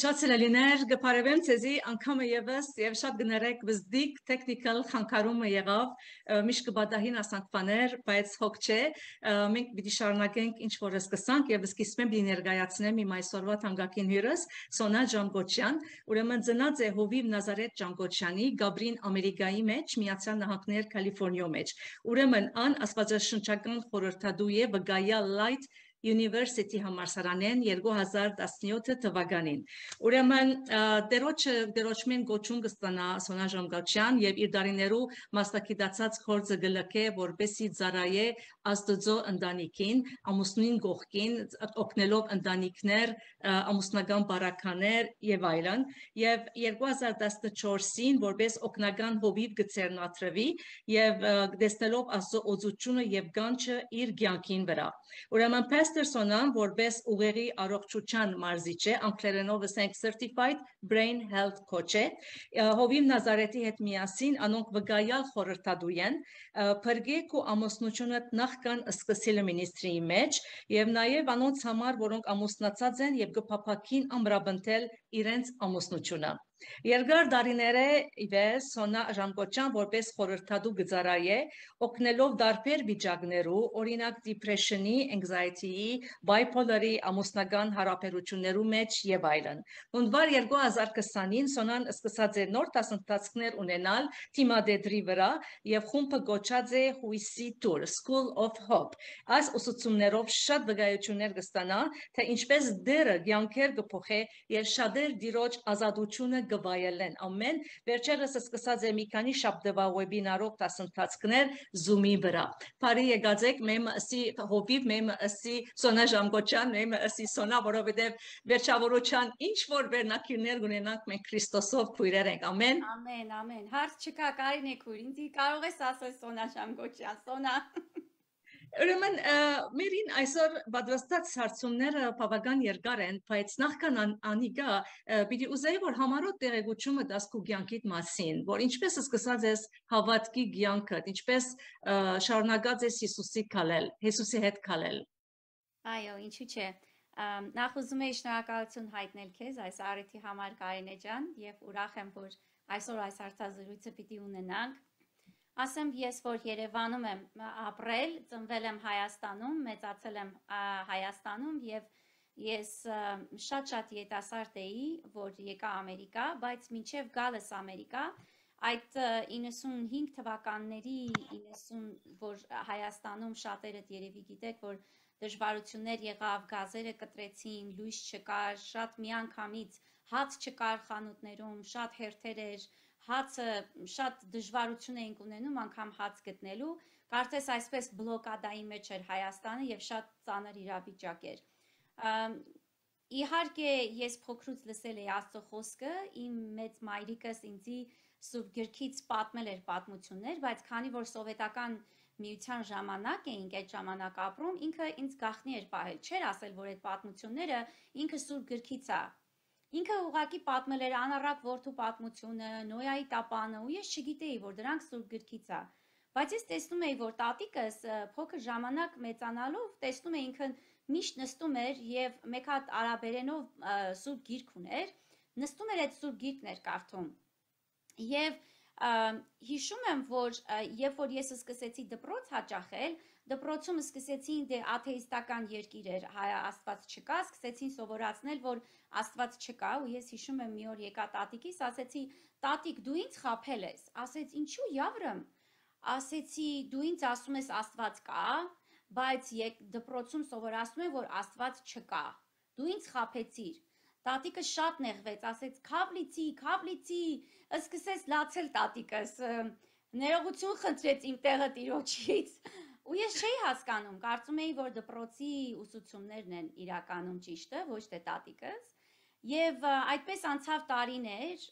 Շատ սիրելիներ, գփարևեմ ցեզի անգամը եւս եւ շատ գներեք վզդիկ տեխնիկալ խանգարումը եղավ միշտ կբադահին ասանքվաներ, բայց հոգ չէ, մենք պիտի շարունակենք ինչ որ սկսանք եւ սկիզբեմ պիտի ներկայացնեմ իմ այսօրվա թանկագին հյուրս Սոնա Ջանգոչյան, ուրեմն ծնած է Հովիվ Նազարեթ Ջանգոչյանի Գաբրին Ամերիկայի մեջ, Միացյալ Նահանգներ Կալիֆոռնիա մեջ։ Ուրեմն ան աստվածաշնչական խորհրդադու է Վգայա Light University համալսարանեն 2017 թվականին։ Ուրեմն դերոջը դերոջմեն գոչուն կստանա Սոնա Ժամգաչյան եւ իր դարիներու մասնակցած խորձը գլկե որբեսի ծարայե Աստծո ընտանիքին, ամուսնին գողքին, օգնելով ընտանիքներ, ամուսնական բարականեր եւ այլն։ Եվ 2014-ին որբես օգնական հովիվ գծերնատրվի եւ դեսնելով Աստծո օծությունը եւ գանչը իր ցանկին վրա։ Ուրեմն Mastersonը որպես ուղեղի առողջության մարզիչ է, անգլերենով ասենք certified brain health coach է։ Հովիվ Նազարեթի հետ միասին անոնք վկայալ խորհրդադու են, փրկեք ու ամուսնությունը նախքան սկսելը մինիստրիի մեջ եւ նաեւ անոնց համար, որոնք ամուսնացած են եւ կփափակին ամրապնդել իրենց ամուսնությունը։ Երկար դարիները իվես Սոնա Ժամկոչյան որպես խորհրդադու գծարայ է, օգնելով դարբեր վիճակներու, օրինակ depression-ի, anxiety-ի, bipolar-ի, ամուսնական հարաբերություններու մեջ եւ այլն։ Հունվար 2020-ին Սոնան սկսած է նոր դասընթացներ ունենալ թիմադեդրի վրա եւ խումբը գոչած է Հույսի Tour, School of Hope։ Այս ուսուցումներով շատ վկայություններ կստանա, թե ինչպես դերը ցանկեր կփոխե եւ շատեր դիրոջ ազատությունը գվայելեն ամեն վերջերս սկսած է մի քանի շաբթվա վեբինարով դասընթացներ Zoom-ի վրա։ Բարի եկածեք մեմ ասի հոբիվ մեմ ասի Սոնա Ժամգոչյան մեմ ասի Սոնա որովհետև վերջավորության ինչ որ վերնակիրներ ունենանք մենք Քրիստոսով քույրեր ենք ամեն ամեն ամեն հարց չկա կարին է քույր ինձ կարող ես ասել Սոնա Ժամգոչյան Սոնա Ուրեմն մերին այսօր պատվաստած հարցումները բավական երկար են, բայց նախքան անիկա պիտի ուզեի որ համարոտ տեղեկությունը դաս քու ցանկիտ մասին, որ ինչպես սկսած ես հավատքի ցանկը, ինչպես շարունակած ես Հիսուսի քալել, Հիսուսի հետ քալել։ Այո, ինչու՞ չէ։ Նախ ուզում եի շնորհակալություն հայտնել քեզ այս առիթի համար Կարինե ջան եւ ուրախ եմ որ այսօր այս հարցազրույցը պիտի ունենանք Ասեմ ես, որ Երևանում եմ ապրել, ծնվել եմ Հայաստանում, մեծացել եմ Հայաստանում եւ ես շատ-շատ յետասարդ էի, որ եկա Ամերիկա, բայց մինչև գալս Ամերիկա, այդ 95 թվականների 90 որ Հայաստանում շատերդ երևի գիտեք, որ դժվարություններ եղավ, գազերը կտրեցին, լույս չկար, շատ միանգամից հաց չկար խանութներում, շատ հերթեր էր, հացը շատ դժվարություն էինք ունենում անգամ հաց գտնելու, կարծես այսպես բլոկադայի մեջ էր Հայաստանը եւ շատ ծանր իրավիճակ էր։ Իհարկե ես փոքրուց լսել էի Աստծո խոսքը, իմ մեծ մայրիկս ինձի սուրբ գրքից պատմել էր պատմություններ, բայց քանի որ սովետական միության ժամանակ էինք այդ ժամանակ ապրում, ինքը ինձ գախնի էր պահել, չէր ասել, որ այդ պատմությունները ինքը սուրբ գրքից է Ինքը ուղակի պատմել էր անառակ որդու պատմությունը, Նոյայի տապանը, ու ես չգիտեի, որ դրանք սուրբ գրքից է։ Բայց ես տեսնում էի, որ տատիկս փոքր ժամանակ մեծանալով տեսնում է ինքը միշտ նստում էր եւ մեկ հատ արաբերենով սուրբ գիրք ուներ, նստում էր այդ սուրբ գիրքն էր կարդում։ Եվ հիշում եմ, որ երբ որ ես սկսեցի դպրոց հաճախել, դպրոցում սկսեցին դե աթեիստական երկիր էր, հայ Աստված չկա, սկսեցին սովորացնել, որ Աստված չկա, ու ես հիշում եմ մի օր եկա տատիկիս, ասեցի. «Տատիկ, դու ինձ խափել ես»։ Ասեց. «Ինչու яvrım»։ Ասեցի. «Դու ինձ ասում ես Աստված կա, բայց եկ դպրոցում սովորացնում են, որ Աստված չկա։ Դու ինձ խափեցիր»։ Տատիկը շատ նեղվեց, ասեց. «Քավլիցի, քավլիցի»։ Սկսեց լացել տատիկս։ Ներողություն խնդրեց իմ տեղը տիրոջից։ Ու ես չէի հասկանում, կարծում էի, որ դպրոցի ուսուցումներն են իրականում ճիշտը, ոչ թե տատիկս։ Եվ այդպես անցավ տարիներ,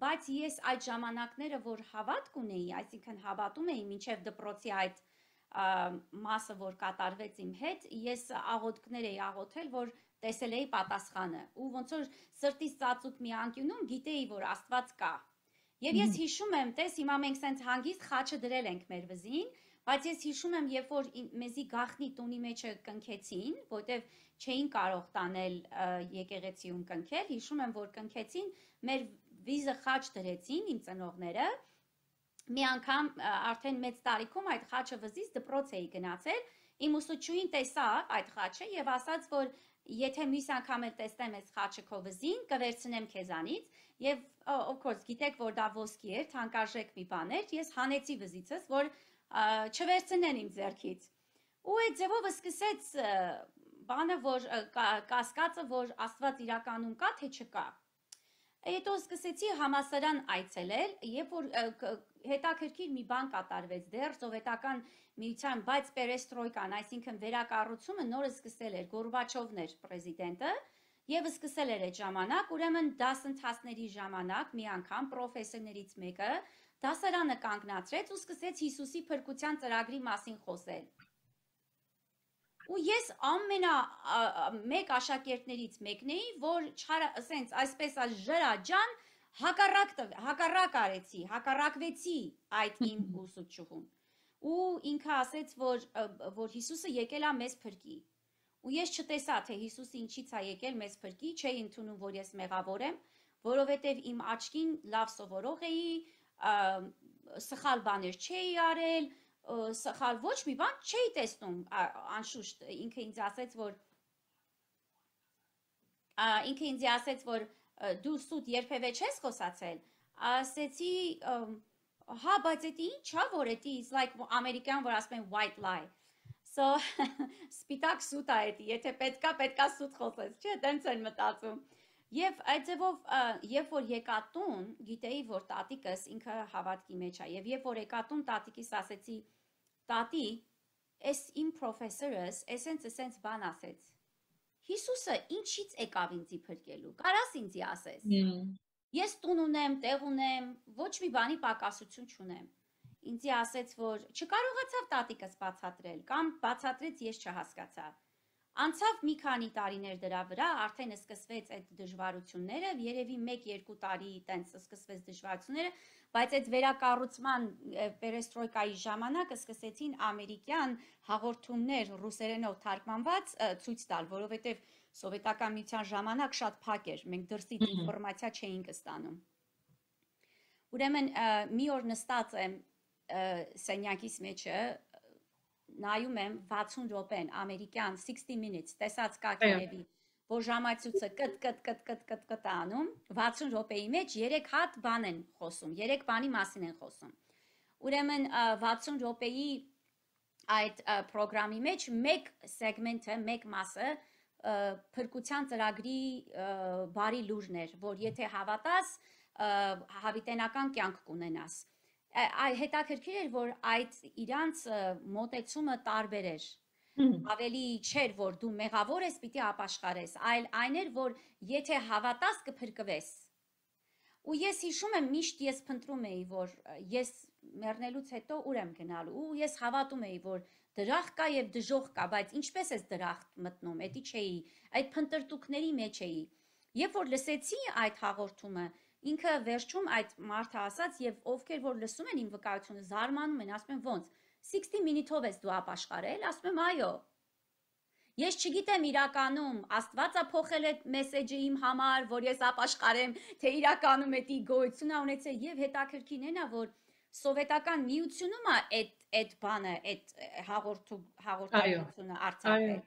բայց ես այդ ժամանակները, որ հավատք ունեի, այսինքն հավատում էի մինչև դպրոցի այդ մասը, որ կատարվեց իմ հետ, ես աղոթքներ էի աղոթել, որ տեսել էի պատասխանը։ Ու ոնց որ սրտից ծածուկ մի անկյունում գիտեի, որ Աստված կա։ Եվ ես հիշում եմ, տես հիմա մենք սենց հանգիստ խաչը դրել ենք մեր վզին, Բայց ես հիշում եմ, երբ որ մեզի գախնի տունի մեջը կնքեցին, որտեվ չէին կարող տանել եկեղեցիում կնքել, հիշում եմ, որ կնքեցին, մեր վիզը խաչ դրեցին իմ ծնողները։ Մի անգամ արդեն մեծ տարիքում այդ խաչը վզից դպրոց էի գնացել, իմ ուսուցչուհին տեսավ այդ խաչը եւ ասաց, որ եթե մյուս անգամ էլ տեսնեմ այս խաչը քո վզին, կվերցնեմ քեզանից եւ of course գիտեք որ դա ոսկի էր, թանկարժեք մի բան էր, ես հանեցի վզիցս, որ չվերցնեն իմ ձեռքից։ Ու այդ ձևով սկսեց բանը, որ կասկածը, որ Աստված իրականում կա, թե չկա։ Հետո սկսեցի համասարան այցելել, երբ որ հետաքրքիր մի բան կատարվեց դեռ սովետական միության, բայց պերեստրոյկան, այսինքն վերակառուցումը նորը սկսել էր, Գորբաչովն էր պրեզիդենտը, եւ սկսել էր այդ ժամանակ, ուրեմն դասընթացների ժամանակ մի անգամ պրոֆեսորներից մեկը դասարանը կանգնացրեց ու սկսեց Հիսուսի փրկության ծրագրի մասին խոսել։ Ու ես ամենա մեկ աշակերտներից մեկն էի, որ ասենց այսպես ալ ժրաջան հակառակ հակառակ արեցի, հակառակվեցի այդ իմ ուսուցչուհուն։ Ու ինքը ասեց, որ որ Հիսուսը եկել է մեզ փրկի։ Ու ես չտեսա, թե Հիսուսը ինչից է եկել մեզ փրկի, չէի ընդունում, որ ես մեղավոր եմ, որովհետև իմ աչքին լավ սովորող էի, սխալ բաներ չէի արել, սխալ ոչ մի բան չէի տեսնում անշուշտ ինքը ինձ ասեց որ ինքը ինձ ասեց որ դու սուտ երբևէ չես խոսացել ասեցի հա բայց դա ինչա որ դա is like ամերիկյան որ ասում են white lie so սպիտակ սուտ է դա եթե պետքա պետքա սուտ խոսես չէ տենց են մտածում Եվ այդ ձևով երբ որ եկա տուն, գիտեի որ տատիկս ինքը հավատքի մեջ է եւ երբ որ եկա տուն տատիկիս ասեցի տատի, այս իմ պրոֆեսորս էսենց էսենց բան ասեց։ Հիսուսը ինչից եկավ ինձի փրկելու։ Կարաս ինձի ասես։ Ես տուն ունեմ, տեղ ունեմ, ոչ մի բանի պակասություն չունեմ։ Ինձի ասեց, որ չկարողացավ տատիկս բացատրել կամ բացատրեց ես չհասկացա։ Անցավ մի քանի տարիներ դրա վրա, արդեն սկսվեց այդ դժվարությունները, երևի 1-2 տարի տենց սկսվեց դժվարությունները, բայց այդ վերակառուցման պերեստրոյկայի ժամանակ սկսեցին ամերիկյան հաղորդումներ ռուսերենով թարգմանված ցույց տալ, որովհետև սովետական միության ժամանակ շատ փակ էր, մենք դրսից ինֆորմացիա չէինք ստանում։ Ուրեմն մի օր նստած եմ սենյակիս մեջը նայում եմ 60 րոպեն ամերիկյան 60 minutes տեսած կա երևի որ ժամացույցը կտ կտ կտ կտ կտ կտ անում 60 րոպեի մեջ 3 հատ բան են խոսում 3 բանի մասին են խոսում ուրեմն 60 րոպեի այդ ծրագրամի մեջ մեկ սեգմենտը մեկ մասը փրկության ծրագրի բարի լուրներ որ եթե հավատաս հավիտենական կյանք կունենաս այ հետաքրքիր էր որ այդ իրանց մոտեցումը տարբեր էր ավելի չէր որ դու մեղավոր ես պիտի ապաշխարես այլ այն էր որ եթե հավատաս կփրկվես ու ես հիշում եմ միշտ ես փնտրում էի որ ես մեռնելուց հետո ուր եմ գնալու ու ես հավատում էի որ դրախտ կա եւ դժող կա բայց ինչպես ես դրախտ մտնում էդի չէի այդ փնտրտուքների մեջ էի երբ որ լսեցի այդ հաղորդումը Ինքը վերջում այդ մարդը ասաց եւ ովքեր որ լսում են իմ վկայությունը զարմանում են, ասում են ոնց 60 մինուտով ես դու ապաշխարել, ասում եմ այո։ Ես չգիտեմ իրականում Աստվածա փոխել այդ մեսեջը իմ համար, որ ես ապաշխարեմ, թե իրականում էդի գոյությունը ունեցել եւ հետաքրքին է որ սովետական միությունում է այդ այդ բանը, այդ հաղորդու հաղորդակցությունը արծարվել։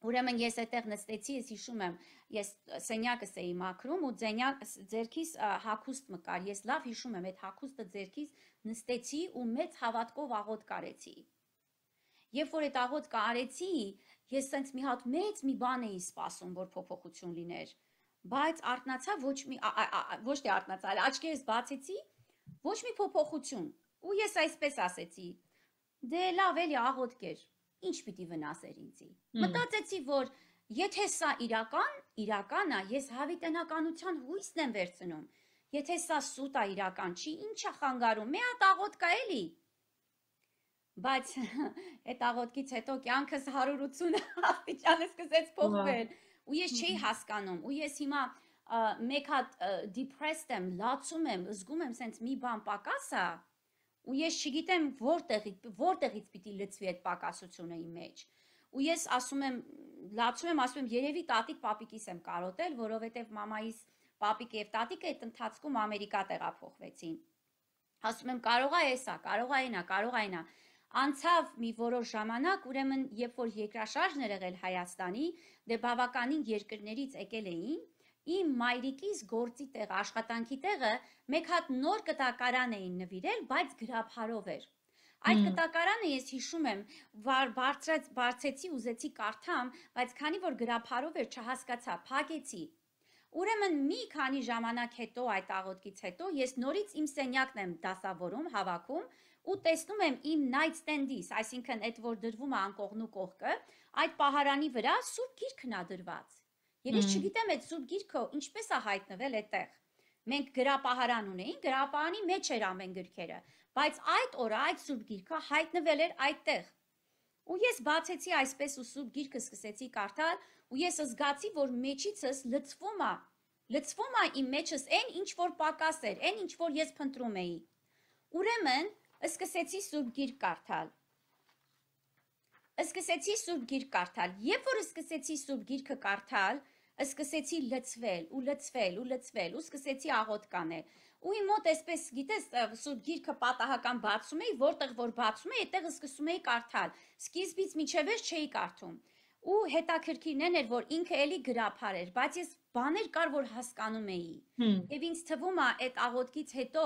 Ուրեմն ես այդտեղ նստեցի, ես հիշում եմ, ես սենյակս էի մաքրում ու ձենյակ ձերքիս հակուստ մկար։ Ես լավ հիշում եմ, այդ հակուստը ձերքիս նստեցի ու մեծ հավատքով աղոտ կարեցի։ Երբ որ այդ աղոտ կարեցի, ես սենց մի հատ մեծ մի բան էի սպասում, որ փոփոխություն լիներ։ Բայց արտնացա ոչ մի ոչ թե արտնացա, այլ աչքերս բացեցի, ոչ մի փոփոխություն։ Ու ես այսպես ասեցի. դե լավ էլի աղոտ կեր ինչ պիտի վնասեր ինձի։ Մտածեցի, որ եթե սա իրական, իրական է, ես հավիտենականության հույսն եմ վերցնում։ Եթե սա սուտ է իրական չի, ինչա խանգարում։ Մի հատ աղոտ կա էլի։ Բայց այդ աղոտքից հետո կյանքս 180 աստիճան սկսեց փոխվել։ Ու ես չէի հասկանում, ու ես հիմա մեկ հատ depressed եմ, լացում եմ, զգում եմ սենց մի բան պակաս է, ու ես չգիտեմ որտեղից որտեղից պիտի լծվի այդ պակասությունը իմ մեջ։ Ու ես ասում եմ, լացում եմ, ասում եմ, երևի տատիկ պապիկիս եմ կարոտել, որովհետև մամայիս պապիկը եւ տատիկը այդ ընթացքում Ամերիկա տեղափոխվեցին։ Ասում եմ, կարող է էսա, կարող է այնա, կարող է այնա։ Անցավ մի որոշ ժամանակ, ուրեմն երբ որ երկրաշարժներ եղել Հայաստանի, դե բավականին երկրներից եկել էին, իմ մայրիկիս գործի տեղը, աշխատանքի տեղը մեկ հատ նոր կտակարան էին նվիրել, բայց գրափարով էր։ Այդ կտակարանը ես հիշում եմ, բարձրած բարձեցի, ուզեցի կարդամ, բայց քանի որ գրափարով էր, չհասկացա, փակեցի։ Ուրեմն մի քանի ժամանակ հետո այդ աղոթքից հետո ես նորից իմ սենյակն եմ դասավորում, հավաքում ու տեսնում եմ իմ nightstand-իս, այսինքն այդ որ դրվում է անկողնու կողքը, այդ պահարանի վրա սուրբ գիրքն է դրված։ Եվ ես չգիտեմ այդ սուրբ գիրքը ինչպես է հայտնվել այդտեղ։ Մենք գրապահարան ունեին, գրապահանի մեջ էր ամեն գրքերը, բայց այդ օրը այդ սուրբ գիրքը հայտնվել էր այդտեղ։ Ու ես բացեցի այսպես ու սուրբ գիրքը սկսեցի կարդալ, ու ես զգացի, որ մեջիցս լցվում է լցվում է իմ մեջս այն ինչ որ պակաս էր, այն ինչ որ ես փնտրում էի։ Ուրեմն սկսեցի սուրբ գիրք կարդալ սկսեցի սուրբ գիրք կարդալ։ Երբ որ սկսեցի սուրբ գիրքը կարդալ, սկսեցի լցվել ու լցվել ու լցվել ու սկսեցի աղոտ կանել։ Ու իմ մոտ այսպես, գիտես, սուրբ գիրքը պատահական բացում էի, որտեղ որ բացում էի, այդտեղ սկսում էի կարդալ։ Սկիզբից միջև վերջ չէի կարդում։ Ու հետաքրքիրն էր, որ ինքը էլի գրափար էր, բայց ես բաներ կար, որ հասկանում էի։ Եվ ինձ թվում է, այդ աղոթքից հետո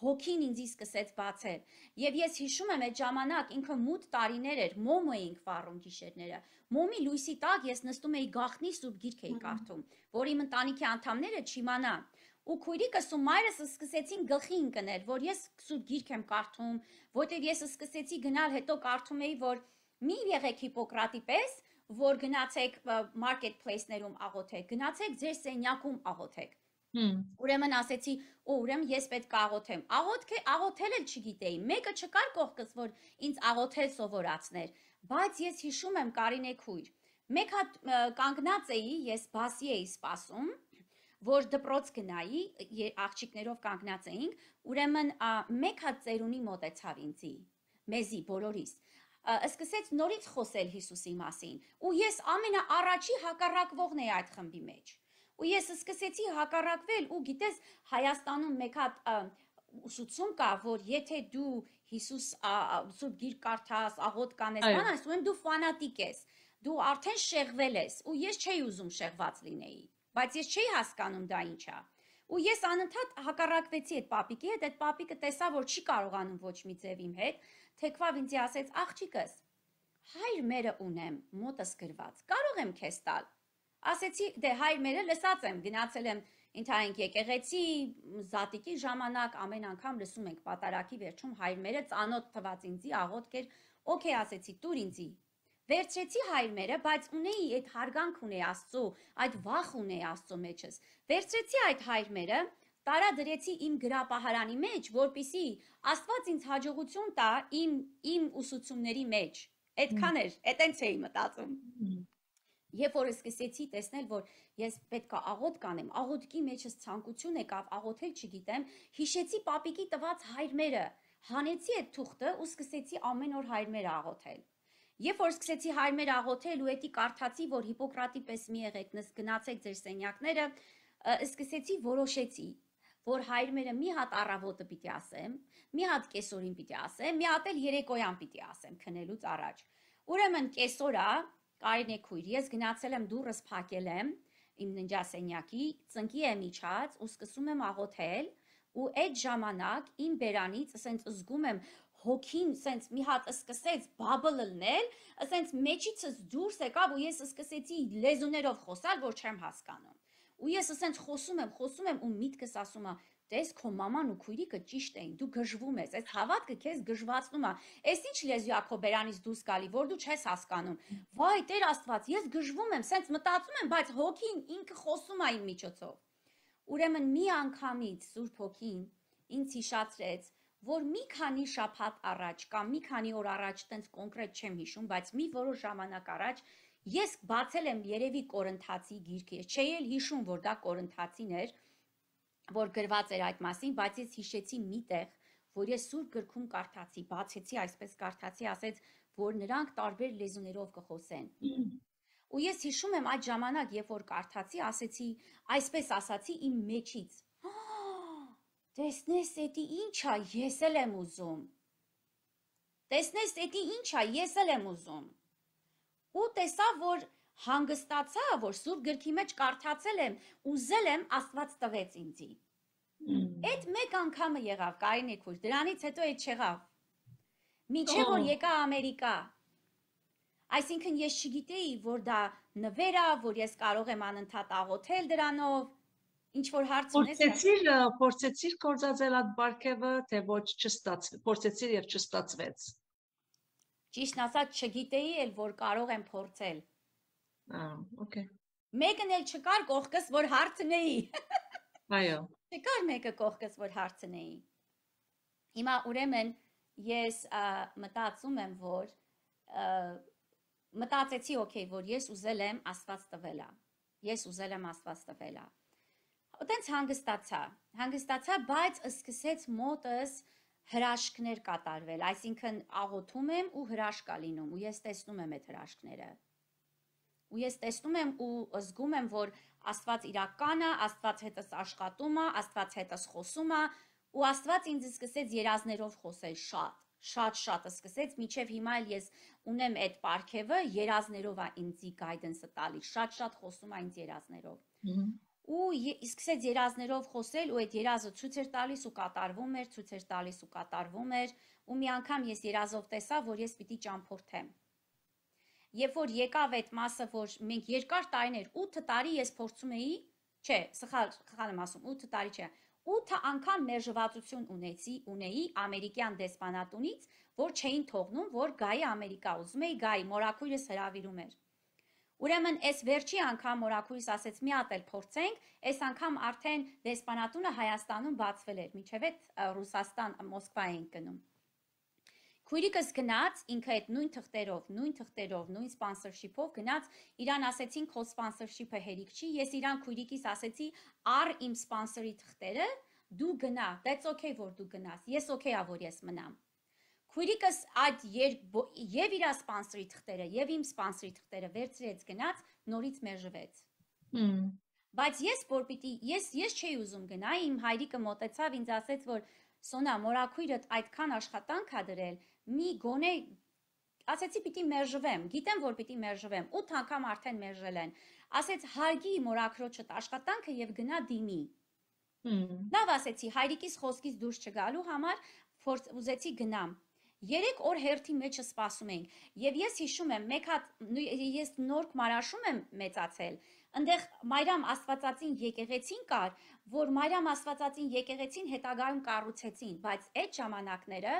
հոգին ինձի սկսեց բացել։ Եվ ես հիշում եմ այդ ժամանակ ինքը մութ տարիներ էր, մոմ էինք վառում գիշերները։ Մոմի լույսի տակ ես նստում էի գախնի սուրբ գիրք էի կարդում, որ իմ ընտանիքի անդամները չիմանան։ Ու քույրիկս ու մայրս սկսեցին գլխի ընկնել, որ ես սուրբ գիրք եմ կարդում, որտեղ ես սկսեցի գնալ, հետո կարդում էի, որ մի եղեք Հիպոկրատի պես, որ գնացեք marketplace-ներում աղոթեք, գնացեք ձեր սենյակում աղոթեք։ Ուրեմն ասեցի, «Օ, ուրեմն ես պետք է աղոթեմ»։ Աղոթքը աղոթել էլ չգիտեի։ Մեկը չկար կողքս, որ ինձ աղոթել սովորացներ, բայց ես հիշում եմ Կարինե քույր։ Մեկ հատ կանգնած էի, ես բասի էի սպասում, որ դպրոց գնայի, աղջիկներով կանգնած էինք, ուրեմն մեկ հատ ծերունի մոտեցավ ինձի, մեզի բոլորիս սկսեց նորից խոսել Հիսուսի մասին, ու ես ամենաառաջի հակառակվողն էի այդ խմբի մեջ ու ես սկսեցի հակառակվել ու գիտես Հայաստանում մեկ հատ ուսուցում կա, որ եթե դու Հիսուս սուրբ գիրք կարդաս, աղոտ կանես, բան ասում եմ դու ֆանատիկ ես։ Դու արդեն շեղվել ես ու ես չէի ուզում շեղված լինեի, բայց ես չէի հասկանում դա ինչ է։ Ու ես անընդհատ հակառակվեցի այդ պապիկի հետ, այդ պապիկը տեսա, որ չի կարողանում ոչ մի ձև իմ հետ, թեքվավ ինձ ասեց աղջիկս, հայր մերը ունեմ, մոտս գրված, կարող եմ քեզ տալ Ասեցի, դե հայր մերը լսած եմ, գնացել եմ ինթայինք եկեղեցի, զատիկի ժամանակ ամեն անգամ լսում ենք պատարակի վերջում հայր մերը ծանոթ թված ինձի աղոթք էր, օքեյ ասեցի, տուր ինձի։ Վերցրեցի հայր մերը, բայց ունեի այդ հարգանք ունեի Աստծո, այդ վախ ունեի Աստծո մեջս։ Վերցրեցի այդ հայր մերը, տարա դրեցի իմ գրապահարանի մեջ, որpիսի Աստված ինձ հաջողություն տա իմ իմ ուսուցումների մեջ։ Այդքան էր, այտենց էի մտածում։ Երբ որ սկսեցի տեսնել, որ ես պետք է աղոտ կանեմ, աղոտքի մեջս ցանկություն եկավ, աղոթել չգիտեմ, հիշեցի պապիկի տված հայրմերը, հանեցի այդ թուղթը ու սկսեցի ամեն օր հայրմերը աղոթել։ Երբ որ սկսեցի հայրմեր աղոթել ու էդի կարդացի, որ Հիպոկրատի պես մի եղեք, գնացեք ձեր սենյակները, սկսեցի որոշեցի, որ հայրմերը մի հատ առավոտը պիտի ասեմ, մի հատ կեսօրին պիտի ասեմ, մի հատ էլ երեկոյան պիտի ասեմ քնելուց առաջ։ Ուրեմն կեսօրա Կարինե քույր, ես գնացել եմ դուրս փակել եմ իմ ննջասենյակի, ծնկի եմ իջած ու սկսում եմ աղոթել ու այդ ժամանակ իմ բերանից ասենց զգում եմ հոգին սենց մի հատ սկսեց բաբլ լնել, ասենց մեջիցս դուրս եկավ ու ես սկսեցի լեզուներով խոսալ, որ չեմ հասկանում։ Ու ես ասենց խոսում եմ, խոսում եմ ու միտքս ասում է, Տես քո մաման ու քույրիկը ճիշտ էին, դու գժվում ես, այս հավատքը քեզ գժվացնում է։ Էս ինչ լեզու է քո բերանից դուրս գալի, որ դու չես հասկանում։ Վայ, Տեր Աստված, ես գժվում եմ, սենց մտածում եմ, բայց հոգին ինքը խոսում է իմ միջոցով։ Ուրեմն մի անգամից Սուրբ Հոգին ինձ հիշացրեց, որ մի քանի շաբաթ առաջ կամ մի քանի օր առաջ, տենց կոնկրետ չեմ հիշում, բայց մի որոշ ժամանակ առաջ ես բացել եմ երևի Կորինթացի գիրքը։ Չէի էլ հիշում, որ դա Կորինթացին էր, որ գրված էր այդ մասին, բայց ես հիշեցի մի տեղ, որ ես սուրբ գրքում կարդացի, բացեցի, այսպես կարդացի, ասեց, որ նրանք տարբեր լեզուներով կխոսեն։ Ու ես հիշում եմ այդ ժամանակ, երբ որ կարդացի, ասեցի, այսպես ասացի իմ մեջից. Տեսնես, էդի ինչ է, ես էլ եմ ուզում։ Տեսնես, էդի ինչ է, ես էլ եմ ուզում։ Ու տեսա, որ հանգստացա, որ Սուրբ գրքի մեջ կարդացել եմ, ուզել եմ, Աստված տվեց ինձի։ Այդ մեկ անգամը եղավ Կարինե քույր, դրանից հետո այդ չեղավ։ Մինչև որ եկա Ամերիկա։ Այսինքն ես չգիտեի, որ դա նվեր է, որ ես կարող եմ անընդհատ աղոթել դրանով։ Ինչ որ հարց ունես։ Փորձեցիր, փորձեցիր կորցածել այդ բարգևը, թե ոչ չստացվեց։ Փորձեցիր եւ չստացվեց։ Ճիշտն ասած չգիտեի էլ, որ կարող եմ փորձել։ Ահա, օքեյ։ Մեկն էլ չկար կողքս, որ հարցնեի։ Այո։ Չկար մեկը կողքս, որ հարցնեի։ Հիմա ուրեմն ես մտածում եմ, որ մտածեցի, օքեյ, որ ես ուզել եմ Աստված տվելա։ Ես ուզել եմ Աստված տվելա։ Այդտենց հանգստացա։ Հանգստացա, բայց սկսեց մոտս հրաշքներ կատարվել, այսինքն աղոթում եմ ու հրաշք կա լինում, ու ես տեսնում եմ այդ հրաշքները։ Ու ես տեսնում եմ ու զգում եմ, որ Աստված իրական է, Աստված հետս աշխատում է, Աստված հետս խոսում է, ու Աստված ինձ սկսեց երազներով խոսել շատ շատ-շատ սկսեց, միջև հիմա էլ ես ունեմ այդ պարգևը, երազներով է ինձի գայդենսը տալիս, շատ-շատ խոսում է ինձ երազներով։ Ու սկսեց երազներով խոսել ու այդ երազը ցույց էր տալիս ու կատարվում էր, ցույց էր տալիս ու կատարվում էր, ու մի անգամ ես երազով տեսա, որ ես պիտի ճամփորդեմ Երբ որ եկավ այդ մասը, որ մենք երկար տարիներ 8 տարի ես փորձում էի, չէ, սխալ, սխալ եմ ասում, 8 տարի չէ, 8 անգամ մերժվածություն ունեցի, ունեի ամերիկյան դեսպանատունից, որ չէին թողնում, որ գայի Ամերիկա, ուզում էի գայի, մորակույրս հրավիրում էր։ Ուրեմն այս վերջի անգամ մորակույրս ասեց՝ մի հատ էլ փորձենք, այս անգամ արդեն դեսպանատունը Հայաստանում բացվել էր, միջև այդ Ռուսաստան, Մոսկվա էին գնում։ Քույրիկս գնաց ինքը այդ նույն թղթերով, նույն թղթերով, նույն սպոնսորշիփով գնաց, իրան ասեցին քո սպոնսորշիփը հերիք չի, ես իրան քույրիկիս ասեցի, «Առ իմ սպոնսորի թղթերը, դու գնա, that's okay որ դու գնաս, ես okay ա որ ես մնամ»։ Քույրիկս այդ եւ իր սպոնսորի թղթերը եւ իմ սպոնսորի թղթերը վերցրեց գնաց, նորից մերժվեց։ Հմ Բայց ես որ պիտի ես ես չէի ուզում գնա, իմ հայրիկը մտեցավ ինձ ասեց, որ Սոնա, մորակույրդ այդքան աշխատանք ա դրել, մի գոնե ասեցի պիտի մերժվեմ, գիտեմ որ պիտի մերժվեմ, 8 անգամ արդեն մերժել են։ Ասեց հարգի մորակրոջդ աշխատանքը եւ գնա դիմի։ Լավ ասեցի, հայրիկիս խոսքից դուրս չգալու համար փորձ ուզեցի գնամ։ Երեք օր հերթի մեջը սպասում ենք եւ ես հիշում եմ մեկ հատ ես նոր մարաշում եմ մեծացել այնտեղ Մայրամ Աստվածածին եկեղեցին կար որ Մայրամ Աստվածածին եկեղեցին հետագայում կառուցեցին բայց այդ ժամանակները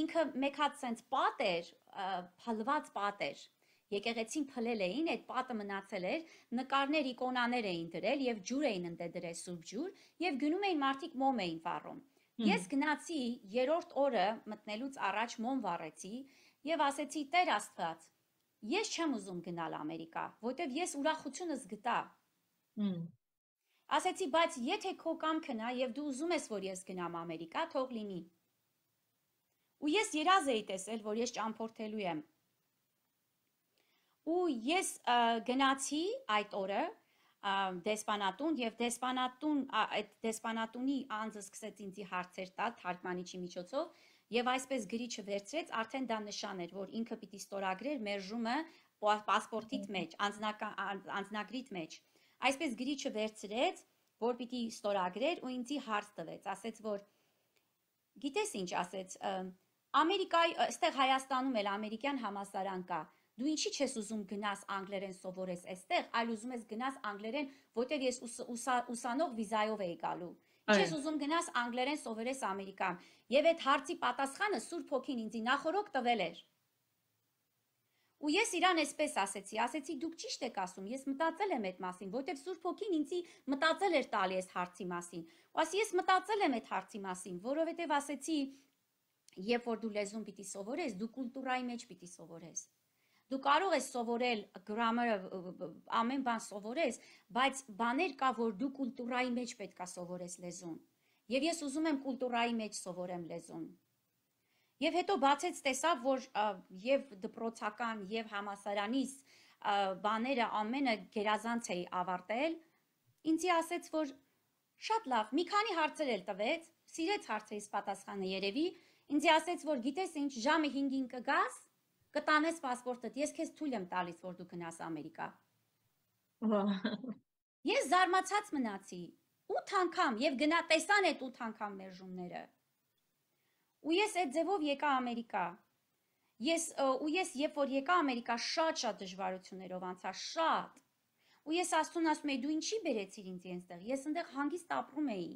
ինքը մեկ հատ sense պատ էր, փլված պատ էր։ Եկեղեցին փլել էին, այդ պատը մնացել էր, նկարներ, իկոնաներ էին դրել եւ ջուր էին ընդ դրել սուրբ ջուր եւ գնում էին մարդիկ մոմ էին վառում։ Ես գնացի երրորդ օրը մտնելուց առաջ մոմ վառեցի եւ ասեցի Տեր Աստված, ես չեմ ուզում գնալ Ամերիկա, որտեվ ես ուրախությունս գտա։ Ասեցի, բայց եթե քո կամքն է եւ դու ուզում ես, որ ես գնամ Ամերիկա, թող լինի։ Ու ես երազ էի տեսել, որ ես ճամփորդելու եմ։ Ու ես գնացի այդ օրը դեսպանատուն եւ դեսպանատուն այդ դեսպանատունի անձը սկսեց ինձի հարցեր տալ թարգմանիչի միջոցով եւ այսպես գրիչը վերցրեց արդեն դա նշան էր որ ինքը պիտի ստորագրեր մերժումը պասպորտիդ մեջ անձնական անձնագրիդ մեջ այսպես գրիչը վերցրեց որ պիտի ստորագրեր ու ինձի հարց տվեց ասեց որ գիտես ինչ ասեց Ամերիկայի, այստեղ Հայաստանում էլ ամերիկյան համասարան կա։ Դու ինչի չես ուզում գնաս անգլերեն սովորես այստեղ, այլ ուզում ես գնաս անգլերեն, որտեղ ես ուսանող վիզայով էի գալու։ Ինչես ուզում գնաս անգլերեն սովորես Ամերիկան։ Եվ այդ հարցի պատասխանը Սուրբ Հոգին ինձի նախորոք տվել էր։ Ու ես իրան էսպես ասեցի, ասեցի դուք ճիշտ եք ասում, ես մտածել եմ այդ մասին, որտեվ Սուրբ Հոգին ինձի մտածել էր տալի այս հարցի մասին։ Ու ասի ես մտածել եմ այդ հարցի մասին, որովհետև ասեցի Երբ որ դու լեզուն պիտի սովորես, դու կուլտուրայի մեջ պիտի սովորես։ Դու կարող ես սովորել գրամարը, ամեն բան սովորես, բայց բաներ կա, որ դու կուլտուրայի մեջ պետքա սովորես լեզուն։ եւ ես ուզում եմ կուլտուրայի մեջ սովորեմ լեզուն։ Եվ հետո բացեց տեսավ, որ եւ դպրոցական եւ համասարանից բաները ամենը գերազանց էի ավարտել, ինձի ասեց, որ շատ լավ, մի քանի հարցեր էլ տվեց, սիրեց հարցերից պատասխանը երևի, ինձի ասեց, որ գիտես ինչ, ժամը 5-ին կգաս, կտանես պասպորտդ, ես քեզ թույլ եմ տալիս, որ դու գնաս Ամերիկա։ Ես զարմացած մնացի 8 անգամ եւ գնա տեսան այդ 8 անգամ մերժումները։ Ու ես այդ ձևով եկա Ամերիկա։ Ես ու ես երբ որ եկա Ամերիկա շատ-շատ դժվարություններով անցա, շատ։ Ու ես Աստծուն ասում եի, դու ինչի բերեցիր ինձ այնտեղ։ Ես այնտեղ հանգիստ ապրում էի։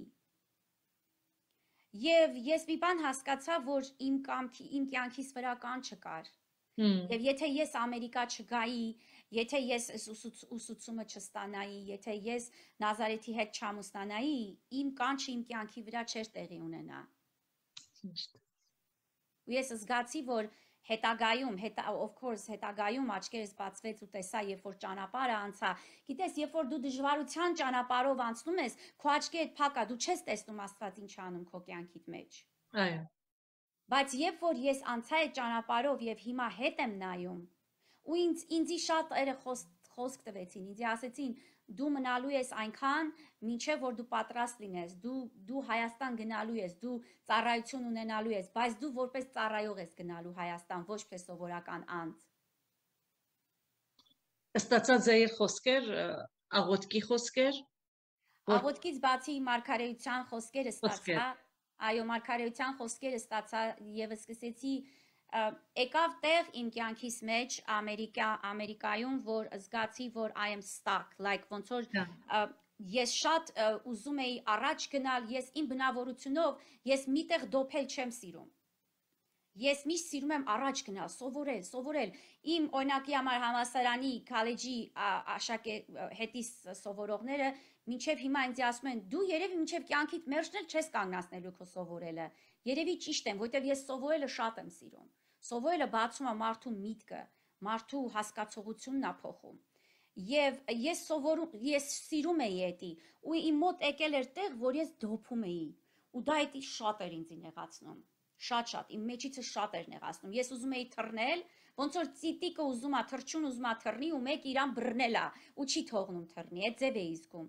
Եվ ես մի բան հասկացա, որ իմ կամքի, իմ կյանքիս վրա կան չկար։ Եվ եթե ես Ամերիկա չգայի, եթե ես ուսուցումը չստանայի, եթե ես Նազարեթի հետ չամուսնանայի, իմ կանչը իմ կյանքի վրա չէր տեղի ունենա։ Ու ես զգացի, որ հետագայում, հետա of course, հետագայում աչքերս բացվեց ու տեսա, երբ որ ճանապարհը անցա։ Գիտես, երբ որ դու դժվարության ճանապարհով անցնում ես, քո աչքերը փակա, դու չես տեսնում Աստված ինչ անում քո կյանքիդ մեջ։ Այո։ Բայց երբ որ ես անցա այդ ճանապարհով եւ հիմա հետ եմ նայում, ու ինձ ինձի շատ երը խոսք տվեցին, ինձի ասեցին, դու մնալու ես այնքան, մինչև որ դու պատրաստ լինես, դու դու Հայաստան գնալու ես, դու ծառայություն ունենալու ես, բայց դու որպես ծառայող ես գնալու Հայաստան, ոչ թե սովորական անձ։ Ստացած ձեր խոսքեր, աղոթքի խոսքեր։ Աղոթքից բացի մարգարեության խոսքերը ստացա, այո, մարգարեության խոսքերը ստացա եւ սկսեցի եկավ տեղ իմ կյանքիս մեջ Ամերիկա Ամերիկայում որ զգացի որ I am stuck like ոնց որ ես շատ ուզում էի առաջ գնալ ես իմ բնավորությունով ես միտեղ դոփել չեմ սիրում Ես միշտ սիրում եմ առաջ գնալ, սովորել, սովորել։ Իմ օրինակի համար համասարանի, քոլեջի աշակե հետիս սովորողները մինչև հիմա ինձ ասում են՝ դու երևի մինչև կյանքիդ մերժնել չես կանգնացնելու քո սովորելը։ Երևի ճիշտ եմ, որովհետև ես սովորելը շատ եմ սիրում։ Սովորելը բացում է մարդու միտքը, մարդու հասկացողությունն է փոխում։ Եվ ես սովորում, ես սիրում էի էդի, ու իմ մոտ եկել էր տեղ, որ ես դոփում էի, ու դա էդի շատ էր ինձ նեղացնում։ Շատ-շատ, իմ մեջիցը շատ էր նեղացնում։ Ես ուզում էի թռնել, ոնց որ ծիտիկը ուզում է թռչուն ուզում է թռնի ու մեկ իրան բռնել է ու չի թողնում թռնի, այդ ձև էի զգում։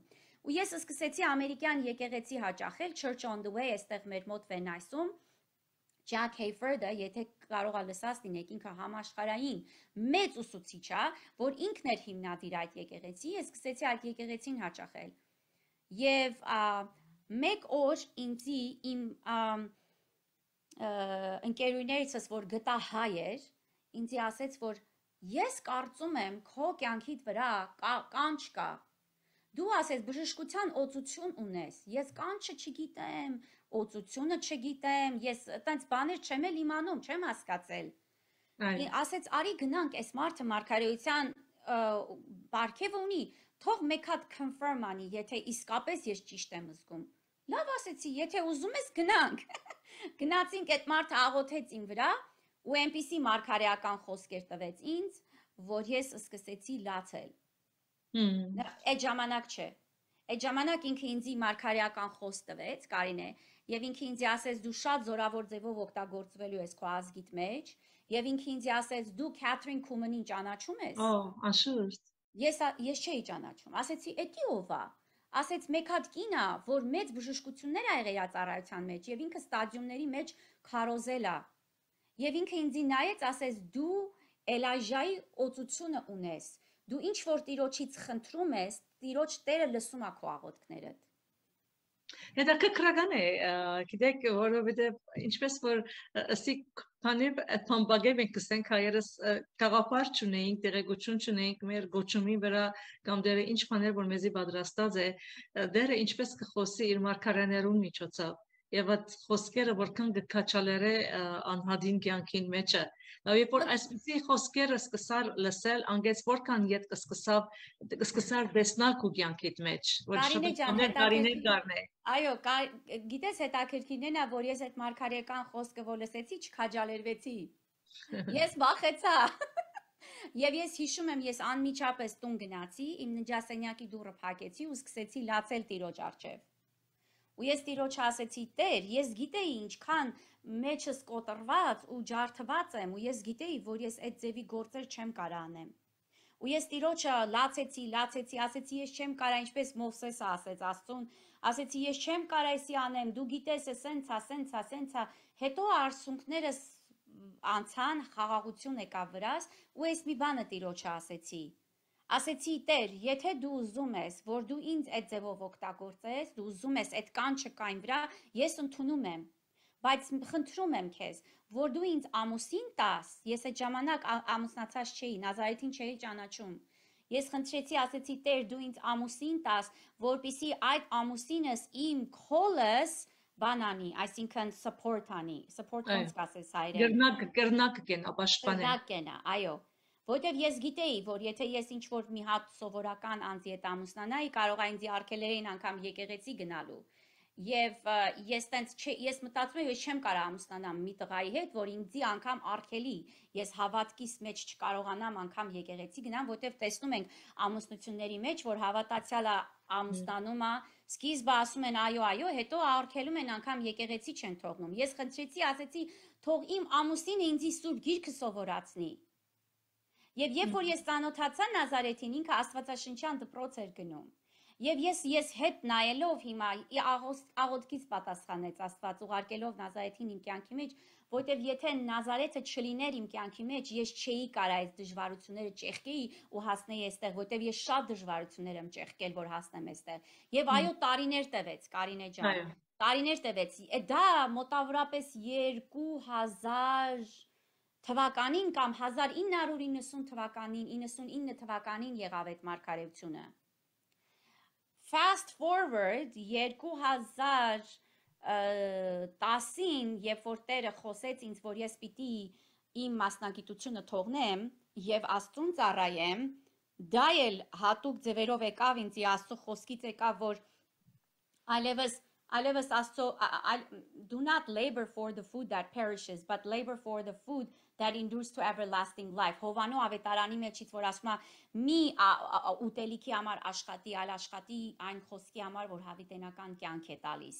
Ու ես սկսեցի ամերիկյան եկեղեցի հաճախել Church on the Way, այստեղ մեր մոտ Վենայսում, Jack Hayford-ը, եթե կարող ա լսած լինեք, ինքը համաշխարային մեծ ուսուցիչ է, որ ինքն էր հիմնադիր այդ եկեղեցի, ես սկսեցի այդ եկեղեցին հաճախել։ Եվ մեկ օր ինձի իմ ընկերուներիցս, որ գտա հայ էր, ինձի ասեց, որ ես կարծում եմ քո կյանքիդ վրա կանչ կա Դու ասես բժշկության օծություն ունես։ Ես կանչը չգիտեմ, օծությունը չգիտեմ, ես այտենց բաներ չեմ էլ իմանում, չեմ հասկացել։ Ասեց, արի գնանք, այս մարդը մարգարեության բարգև ունի, թող մեկ հատ confirm անի, եթե իսկապես ես ճիշտ եմ զգում։ Լավ ասեցի, եթե ուզում ես գնանք։ Գնացինք այդ մարդը աղոթեց իմ վրա ու այնպիսի մարգարեական խոսքեր տվեց ինձ, որ ես սկսեցի լացել։ Հմ։ Այդ ժամանակ չէ։ Այդ ժամանակ ինքը ինձի մարգարեական խոս տվեց, Կարինե, եւ ինքը ինձ ասեց դու շատ զորավոր ձևով օգտագործվելու ես քո ազգիդ մեջ եւ ինքը ինձ ասեց դու Քաթրին Քումենին ճանաչում ես Օ, անշուշտ Ես ես չէի ճանաչում ասեցի էդի ով է ասեց մեկ հատ կին է որ մեծ բժշկություններ ա եղել ծառայության մեջ եւ ինքը ստադիումների մեջ քարոզել է եւ ինքը ինձ նայեց ասեց դու Էլայժայի օծությունը ունես դու ինչ որ տիրոջից խնդրում ես տիրոջ Տերը լսում է քո աղոթքներդ Հետաքրքրական է, գիտեք, որովհետև ինչպես որ ըսի բանիվ փամբագե մենք կսենք հայերս գաղափար չունեինք, տեղեկություն չունեինք մեր գոչումի վրա կամ դերը ինչ բաներ որ մեզի պատրաստած է, դերը ինչպես կխոսի իր մարգարեներուն միջոցով եւ այդ խոսքերը որքան գքաչալերը անհադին կյանքին մեջը երբ որ այսպեսի խոսքերը սկսար լսել, անգեց որքան իդ կսկսավ կսկսար դեսնալ քո կյանքիդ մեջ, որ շփոթներ տարիներ գարնե։ Այո, գիտես հետաքրքիրն է, որ ես այդ մարգարեական խոսքը որ լսեցի, չքաջալերվեցի։ Ես վախեցա։ Եվ ես հիշում եմ, ես անմիջապես տուն գնացի, իմ նջասենյակի դուռը փակեցի ու սկսեցի լացել տիրոջ արջև։ ու ես տիրոջը ասեցի Տեր, ես գիտեի ինչքան մեջս կոտրված ու ջարդված եմ ու ես գիտեի, որ ես այդ ձևի գործեր չեմ կարող անեմ։ Ու ես տիրոջը լացեցի, լացեցի, ասեցի ես չեմ կարա ինչպես Մովսեսը ասեց Աստծուն, ասեցի ես չեմ կարա էսի անեմ, դու գիտես է սենցա, սենցա, սենցա, հետո արսունքներս անցան, խաղաղություն եկավ վրաս ու ես մի բանը տիրոջը ասեցի։ Ասեցի Տեր, եթե դու ուզում ես, որ դու ինձ այդ ձևով օգտագործես, դու ուզում ես այդ կանչը կային վրա, ես ընդունում եմ։ Բայց խնդրում եմ քեզ, որ դու ինձ ամուսին տաս, ես այդ ժամանակ ամուսնացած չէի, Նազարեթին չէի ճանաչում։ Ես խնդրեցի, ասեցի Տեր, դու ինձ ամուսին տաս, որpիսի այդ ամուսինս իմ քոլս բանանի, այսինքն support անի, support ոնց կասես հայերեն։ Գրնակ գրնակ կենա, պաշտպանեն։ Գրնակ կենա, այո։ Որտեվ ես գիտեի, որ եթե ես ինչ որ մի հատ սովորական անձի հետ ամուսնանայի, կարող է ինձ արկելերին անգամ եկեղեցի գնալու։ Եվ ես տենց չէ, ես մտածում եմ, ես չեմ կարող ամուսնանամ մի տղայի հետ, որ ինձի անգամ արկելի, ես հավատքիս մեջ չկարողանամ անգամ եկեղեցի գնամ, որտեվ տեսնում ենք ամուսնությունների մեջ, որ հավատացյալը ամուսնանում է, սկիզբը ասում են այո, այո, հետո արկելում են անգամ եկեղեցի չեն թողնում։ Ես խնդրեցի, ասեցի, թող իմ ամուսինը ինձի սուրբ գիրքը սովորացնի Եվ երբ որ ես ծանոթացա Նազարեթին, ինքը Աստվածաշնչյան դպրոց էր գնում։ Եվ ես ես հետ նայելով հիմա աղոթքից պատասխանեց Աստված ուղարկելով Նազարեթին իմ կյանքի մեջ, որտեվ եթե Նազարեթը չլիներ իմ կյանքի մեջ, ես չէի կարա այս դժվարությունները ճեղքեի ու հասնեի այստեղ, որտեվ ես շատ դժվարություններ եմ ճեղքել, որ հասնեմ այստեղ։ Եվ այո, տարիներ տևեց, Կարինե ջան։ Տարիներ տևեց։ Դա մոտավորապես 2000 թվականին կամ 1990 թվականին, 99 թվականին եղավ այդ մարգարեությունը։ Fast forward 2010-ին, երբ որ Տերը խոսեց ինձ, որ ես պիտի իմ մասնագիտությունը թողնեմ եւ Աստծուն ծառայեմ, դա էլ հատուկ ձևերով եկավ ինձի Աստծո խոսքից եկավ, որ այլևս այլևս Աստծո do not labor for the food that perishes, but labor for the food that endures to everlasting life։ Հովանու ավետարանի մեջից որ ասում է մի ուտելիքի համար աշխատի, այլ աշխատի այն խոսքի համար, որ հավիտենական կյանք է տալիս։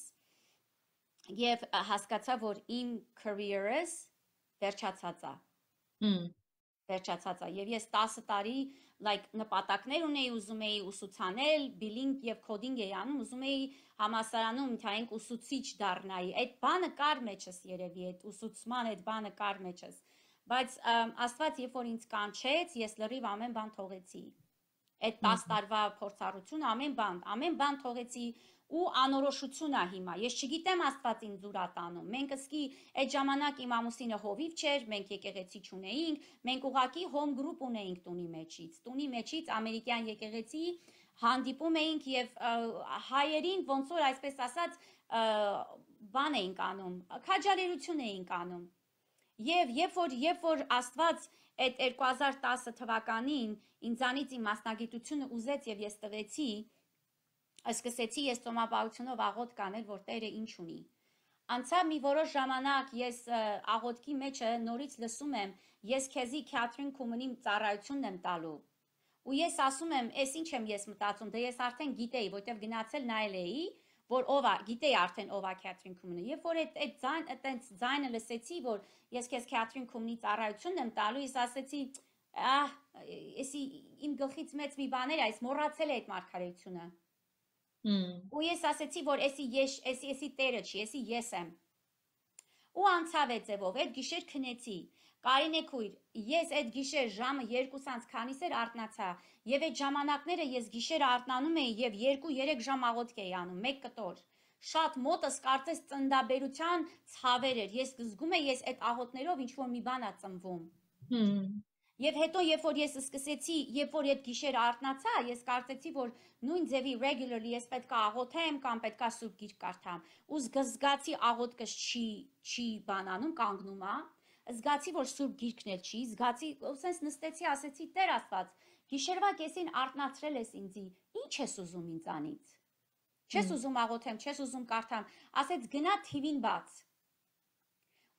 Եվ հասկացա, որ իմ career-ս վերջացած է։ վերջացած է։ Եվ ես 10 տարի like նպատակներ ունեի, ուզում էի ուսուցանել, բիլինգ եւ կոդինգ էի անում, ուզում էի համասարանում թայենք ուսուցիչ դառնայի։ Այդ բանը կար մեջս երևի, այդ ուսուցման այդ բանը կար մեջս բայց Աստված երբ որ ինձ կանչեց, ես լրիվ ամեն բան թողեցի։ Այդ 10 տարվա փորձառություն ամեն բան, ամեն բան թողեցի ու անորոշություն է հիմա։ Ես չգիտեմ Աստված ինձ ուր տանում։ Մենք ըսկի այդ ժամանակ իմ ամուսինը հովիվ չէր, մենք եկեղեցի չունեինք, մենք ուղակի հոմ գրուպ ունեինք տունի մեջից։ Տունի մեջից ամերիկյան եկեղեցի հանդիպում էինք եւ հայերին ոնց որ այսպես ասած բան էինք անում, քաջալերություն էինք անում Եվ երբ որ երբ որ Աստված այդ 2010 թվականին ինձանից իմ մասնագիտությունը ուզեց եւ ես տվեցի, սկսեցի ես ծոմապահությունով աղոտ կանել, որ Տերը ինչ ունի։ Անցավ մի որոշ ժամանակ ես աղոտքի մեջը նորից լսում եմ, ես քեզի Քաթրին Կումնի ծառայությունն եմ տալու։ Ու ես ասում եմ, «Էս ինչ եմ ես մտածում, դե ես արդեն գիտեի, որտեվ գնացել նայել էի, որ ով է, գիտեի արդեն ով է Քաթրին Քումնը։ Երբ որ այդ այդ ձայն, այտենց ձայնը լսեցի, որ ես քեզ Քաթրին Քումնի ծառայությունն եմ տալու, ես ասեցի, ահ, էսի իմ գլխից մեծ մի բան էր, այս մոռացել է այդ մարգարեությունը։ Ու ես ասեցի, որ էսի ես, էսի էսի Տերը չի, էսի ես եմ։ Ու անցավ այդ ձևով, այդ գիշեր քնեցի։ Կարինե քույր, ես այդ գիշեր ժամը 2-ից քանիս էր արտնացա, եւ այդ ժամանակները ես գիշերը արտնանում էի եւ 2-3 ժամ աղոթք էի անում, մեկ կտոր։ Շատ մոտս կարծես ծնդաբերության ցավեր էր։ Ես զգում եի ես այդ աղոթներով ինչ որ մի բան ա ծնվում։ Հմ Եվ հետո երբ որ ես սկսեցի, երբ որ այդ գիշեր արտնացա, ես կարծեցի, որ նույն ձևի regularly ես պետք է աղոթեմ կամ պետք է սուրբ գիրք կարդամ։ Ու զգացի աղոթքս չի չի բանանում, կանգնում է զգացի, որ սուրբ գիրքն էլ չի, զգացի, ասես նստեցի, ասեցի, Տեր Աստված, գիշերվա կեսին արտնացրել ես ինձի, ի՞նչ ես ուզում ինձանից։ Չես ուզում աղոթեմ, չես ուզում կարդամ, ասեց գնա TV-ին բաց։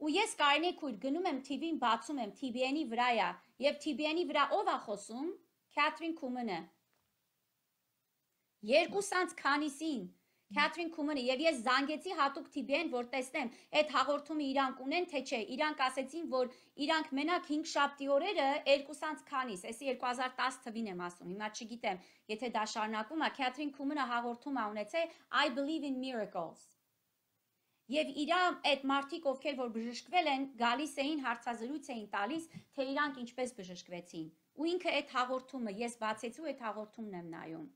Ու ես կարինե քույր գնում եմ TV-ին, բացում եմ, TBN-ի վրա է, եւ TBN-ի վրա ով է խոսում։ Քաթրին Քումենը։ Երկուսանց քանիսին Քեթրին Քումենը եւ ես զանգեցի հատուկ TB-ին, որ տեսնեմ այդ հաղորդումը իրանք ունեն թե չէ։ Իրանք ասեցին, որ իրանք մենակ 5 շաբթի օրերը երկուսանց քանիս, էսի 2010 թվին եմ ասում։ Հիմա չգիտեմ, եթե դա շարունակում է, Քեթրին Քումենը հաղորդում է ունեցել I believe in miracles։ Եվ իրա այդ մարդիկ, ովքեր որ բժշկվել են, գալիս էին հարցազրույց էին տալիս, թե իրանք ինչպես բժշկվեցին։ Ու ինքը այդ հաղորդումը ես բացեցի ու այդ հաղորդումն եմ նայում։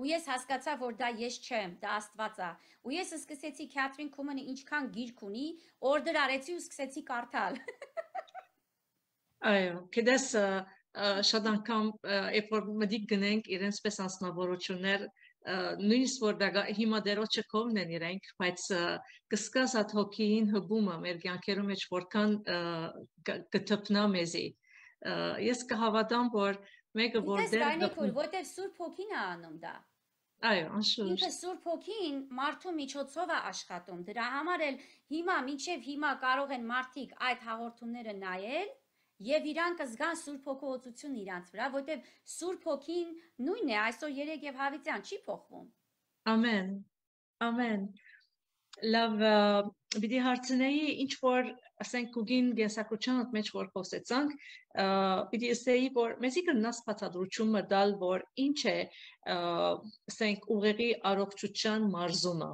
Ու ես հասկացա, որ դա ես չեմ, դա Աստված է։ Ու ես սկսեցի Քեթրին Քումենը ինչքան գիրք ունի, օրդեր արեցի ու սկսեցի կարդալ։ Այո, գիտես շատ անգամ երբ որ մտիկ գնենք իրենց պես անձնավորություններ նույնիսկ որ դա հիմա դերոջը կողմն են իրենք, բայց կսկաս հատ հոգին հբումը մեր կյանքերում մեջ որքան կթփնա մեզի։ Ես կհավատամ, որ մեկը որ դեր Դեր որտեղ Սուրբ Հոգին է անում դա։ Այո, անշուշտ։ Ինքը Սուրբ Հոգին մարդու միջոցով է աշխատում։ Դրա համար էլ հիմա, մինչև հիմա կարող են մարդիկ այդ հաղորդումները նայել Եվ իրանք զգան Սուրբ Հոգուոցություն իրանց վրա, որտեղ Սուրբ Հոգին նույնն է այսօր երեք եւ հավիտյան չի փոխվում։ Ամեն։ Ամեն։ Լավ, բիդի հարցնեի ինչ որ ասենք ուգին գեսակրության մեջ որ խոսեցանք, պիտի ասեի որ մեզի կնաս բացատրությունը դալ որ ինչ է ասենք ուղեղի առողջության մարզումը։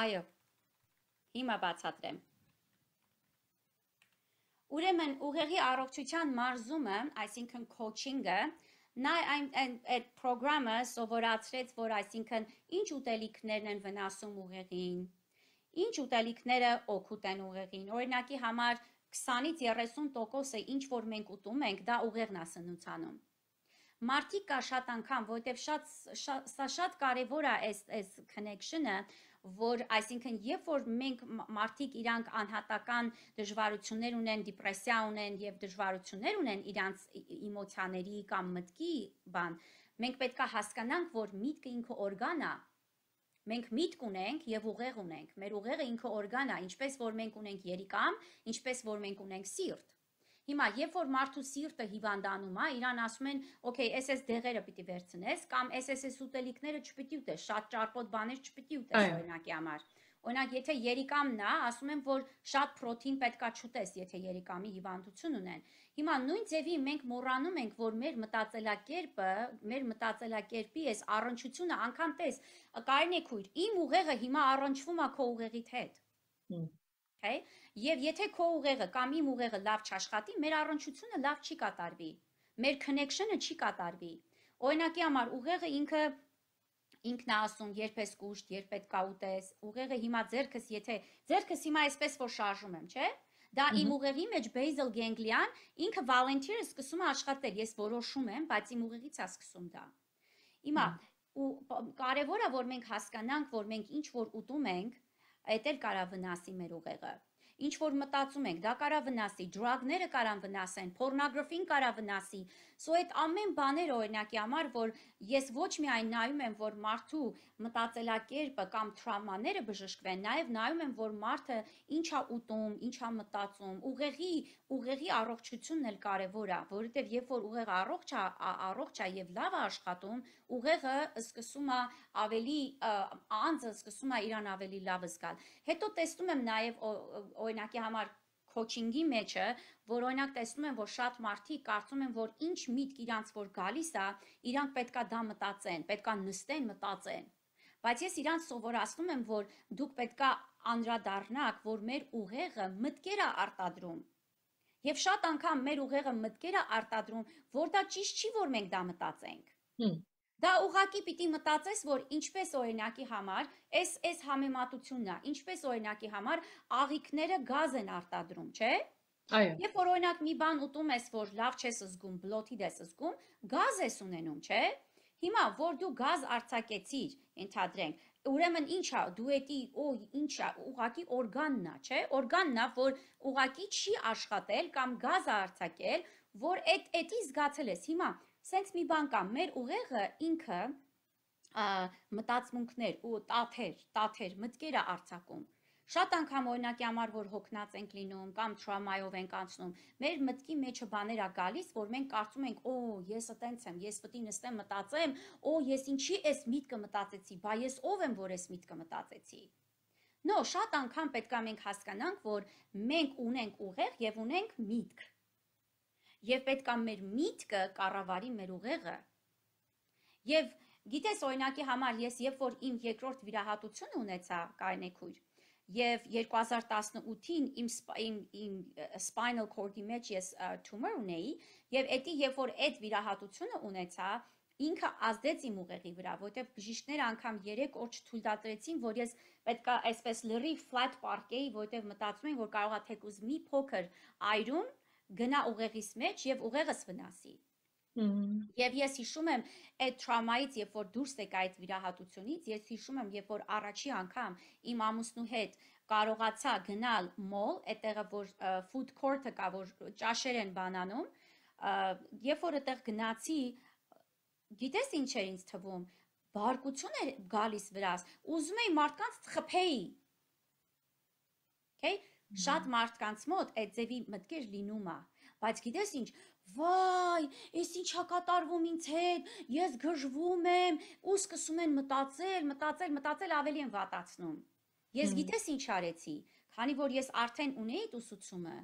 Այո։ Հիմա բացատրեմ։ Ուրեմն ուղեղի առողջության մարզումը, այսինքն coaching-ը, նա այն այդ ծրագրամը սովորացրեց, որ այսինքն ինչ ուտելիքներն են վնասում ուղեղին, ինչ ուտելիքները օգուտ են ուղեղին։ Օրինակի համար 20-ից 30%-ը ինչ որ մենք ուտում ենք, դա ուղեղն է սնուցանում։ Մարդիկ կա շատ անգամ, որովհետև շատ, շատ սա շատ կարևոր է այս այս connection-ը, որ այսինքն երբ որ մենք մարդիկ իրանք անհատական դժվարություններ ունեն, դիպրեսիա ունեն եւ դժվարություններ ունեն իրանց էմոցիաների կամ մտքի բան, մենք պետք է հասկանանք, որ միտքը ինքը օրգան է։ Մենք միտք ունենք եւ ուղեղ ունենք։ Մեր ուղեղը ինքը օրգան է, ինչպես որ մենք ունենք երիկամ, ինչպես որ մենք ունենք սիրտ։ Հիմա երբ որ մարդու սիրտը հիվանդանում է, իրան ասում են, «Okay, SS դեղերը պիտի վերցնես» կամ «SSS ուտելիքները չպիտի ուտես, շատ ճարպոտ բաներ չպիտի ուտես» օրինակի համար։ Օրինակ, եթե երիկամն է, ասում են, որ շատ պրոթեին պետքա չուտես, եթե երիկամի հիվանդություն ունեն։ Հիմա նույն ձևի մենք մոռանում ենք, որ մեր մտածելակերպը, մեր մտածելակերպի այս առնչությունը անգամ տես, կարին է քույր, իմ ուղեղը հիմա առնչվում է քո ուղեղիդ հետ։ Okay։ Եվ եթե քո ուղեղը կամ իմ ուղեղը լավ չաշխատի, մեր առնչությունը լավ չի կատարվի։ Մեր connection-ը չի կատարվի։ Օրինակի համար ուղեղը ինքը ինքն է ասում երբ ես կուշտ, երբ պետք է ուտես։ Ուղեղը հիմա ձերքս, եթե ձերքս հիմա այսպես որ շարժում եմ, չէ՞։ Դա իմ ուղեղի մեջ basal ganglion, ինքը volunteer-ը սկսում է աշխատել։ Ես որոշում եմ, բայց իմ ուղեղից է սկսում դա։ Հիմա ու կարևորը որ մենք հասկանանք, որ մենք ինչ որ ուտում ենք, այդ էլ կարա վնասի մեր ուղեղը ինչ որ մտածում ենք, դա կարա վնասի, drug-ները կարան վնասեն, pornography-ն կարա վնասի, So այդ ամեն բաները օրինակի համար, որ ես ոչ միայն նայում եմ, որ մարդու մտածելակերպը կամ տրավմաները բժշկվեն, նաև նայում եմ, որ մարդը ինչա ուտում, ինչա մտածում, ուղեղի ուղեղի առողջությունն էլ կարևոր է, որովհետև երբ որ ուղեղը առողջ է, առողջ է եւ լավ է աշխատում, ուղեղը սկսում է ավելի անձը սկսում է իրան ավելի լավ զգալ։ Հետո տեսնում եմ նաև օրինակի համար քոչինգի մեջը, որ օրինակ տեսնում են, որ շատ մարդիկ կարծում են, որ ինչ միտք իրանց որ գալիս է, իրանք պետքա դա մտածեն, պետքա նստեն, մտածեն։ Բայց ես իրանց սովորացնում եմ, որ դուք պետքա անդրադառնաք, որ մեր ուղեղը մտքեր է արտադրում։ Եվ շատ անգամ մեր ուղեղը մտքեր է արտադրում, որ դա ճիշտ չի, որ մենք դա մտածենք։ Հմ Դա ուղակի պիտի մտածես, որ ինչպես օրինակի համար, այս այս համեմատությունն է, ինչպես օրինակի համար աղիքները գազ են արտադրում, չէ՞։ Այո։ Երբ որ օրինակ մի բան ուտում ես, որ լավ չես զգում, բլոթիդ ես զգում, գազ ես ունենում, չէ՞։ Հիմա որ դու գազ արձակեցիր, ընդհանրենք, ուրեմն ինչա, դու էտի, օ, ինչա, ուղակի օրգանն է, չէ՞։ Օրգանն է, որ ուղակի չի աշխատել կամ գազ արձակել, որ այդ էտի զգացել ես։ Հիմա Սենց մի բան կա, մեր ուղեղը ինքը մտածմունքներ ու տաթեր, տաթեր, մտքեր է արձակում։ Շատ անգամ օրինակի համար որ հոգնած ենք լինում կամ տրավմայով ենք անցնում, մեր մտքի մեջը բաներ ա գալիս, որ մենք կարծում ենք, օ, ես այտենց եմ, ես պետք է նստեմ մտածեմ, օ, ես ինչի էս միտքը մտածեցի, բա ես ով եմ, որ էս միտքը մտածեցի։ Նո, շատ անգամ պետքա մենք հասկանանք, որ մենք ունենք ուղեղ եւ ունենք միտք։ Եվ պետքա մեր միտքը կառավարի մեր ուղեղը։ Եվ գիտես օրինակի համար ես երբ որ իմ երկրորդ վիրահատությունը ունեցա Կարնեքույր, Եվ 2018-ին իմ իմ իմ spinal cord-ի մեջ ես tumor ունեի եւ էդի երբ որ այդ վիրահատությունը ունեցա ինքը ազդեց իմ ուղեղի վրա, որտեղ բժիշկները անգամ 3 օր չթույլատրեցին, որ ես պետքա այսպես լրի flat պարկեի, որտեղ մտածում են, որ կարողա թեկուզ մի փոքր այրուն գնա ուղեղիս մեջ եւ ուղեղս վնասի։ Եվ ես հիշում եմ այդ տրավմայից, երբ որ դուրս եկա այդ վիրահատությունից, ես հիշում եմ, երբ որ առաջի անգամ իմ ամուսնու հետ կարողացա գնալ մոլ, այդտեղը որ food court-ը կա, որ ճաշեր են բանանում, երբ որ այդտեղ գնացի, գիտես ինչ էր ինձ թվում, բարկություն էր գալիս վրաս, ուզում էի մարդկանց խփեի։ Okay? Շատ մարդկանց մոտ այդ ձևի մտքեր լինում է, բայց գիտես ինչ, Վայ, ես ինչա կատարվում ինձ հետ, ես գժվում եմ, ու սկսում են մտածել, մտածել, մտածել ավելի են վատացնում։ Ես գիտես ինչ արեցի, քանի որ ես արդեն ունեի ուսուցումը,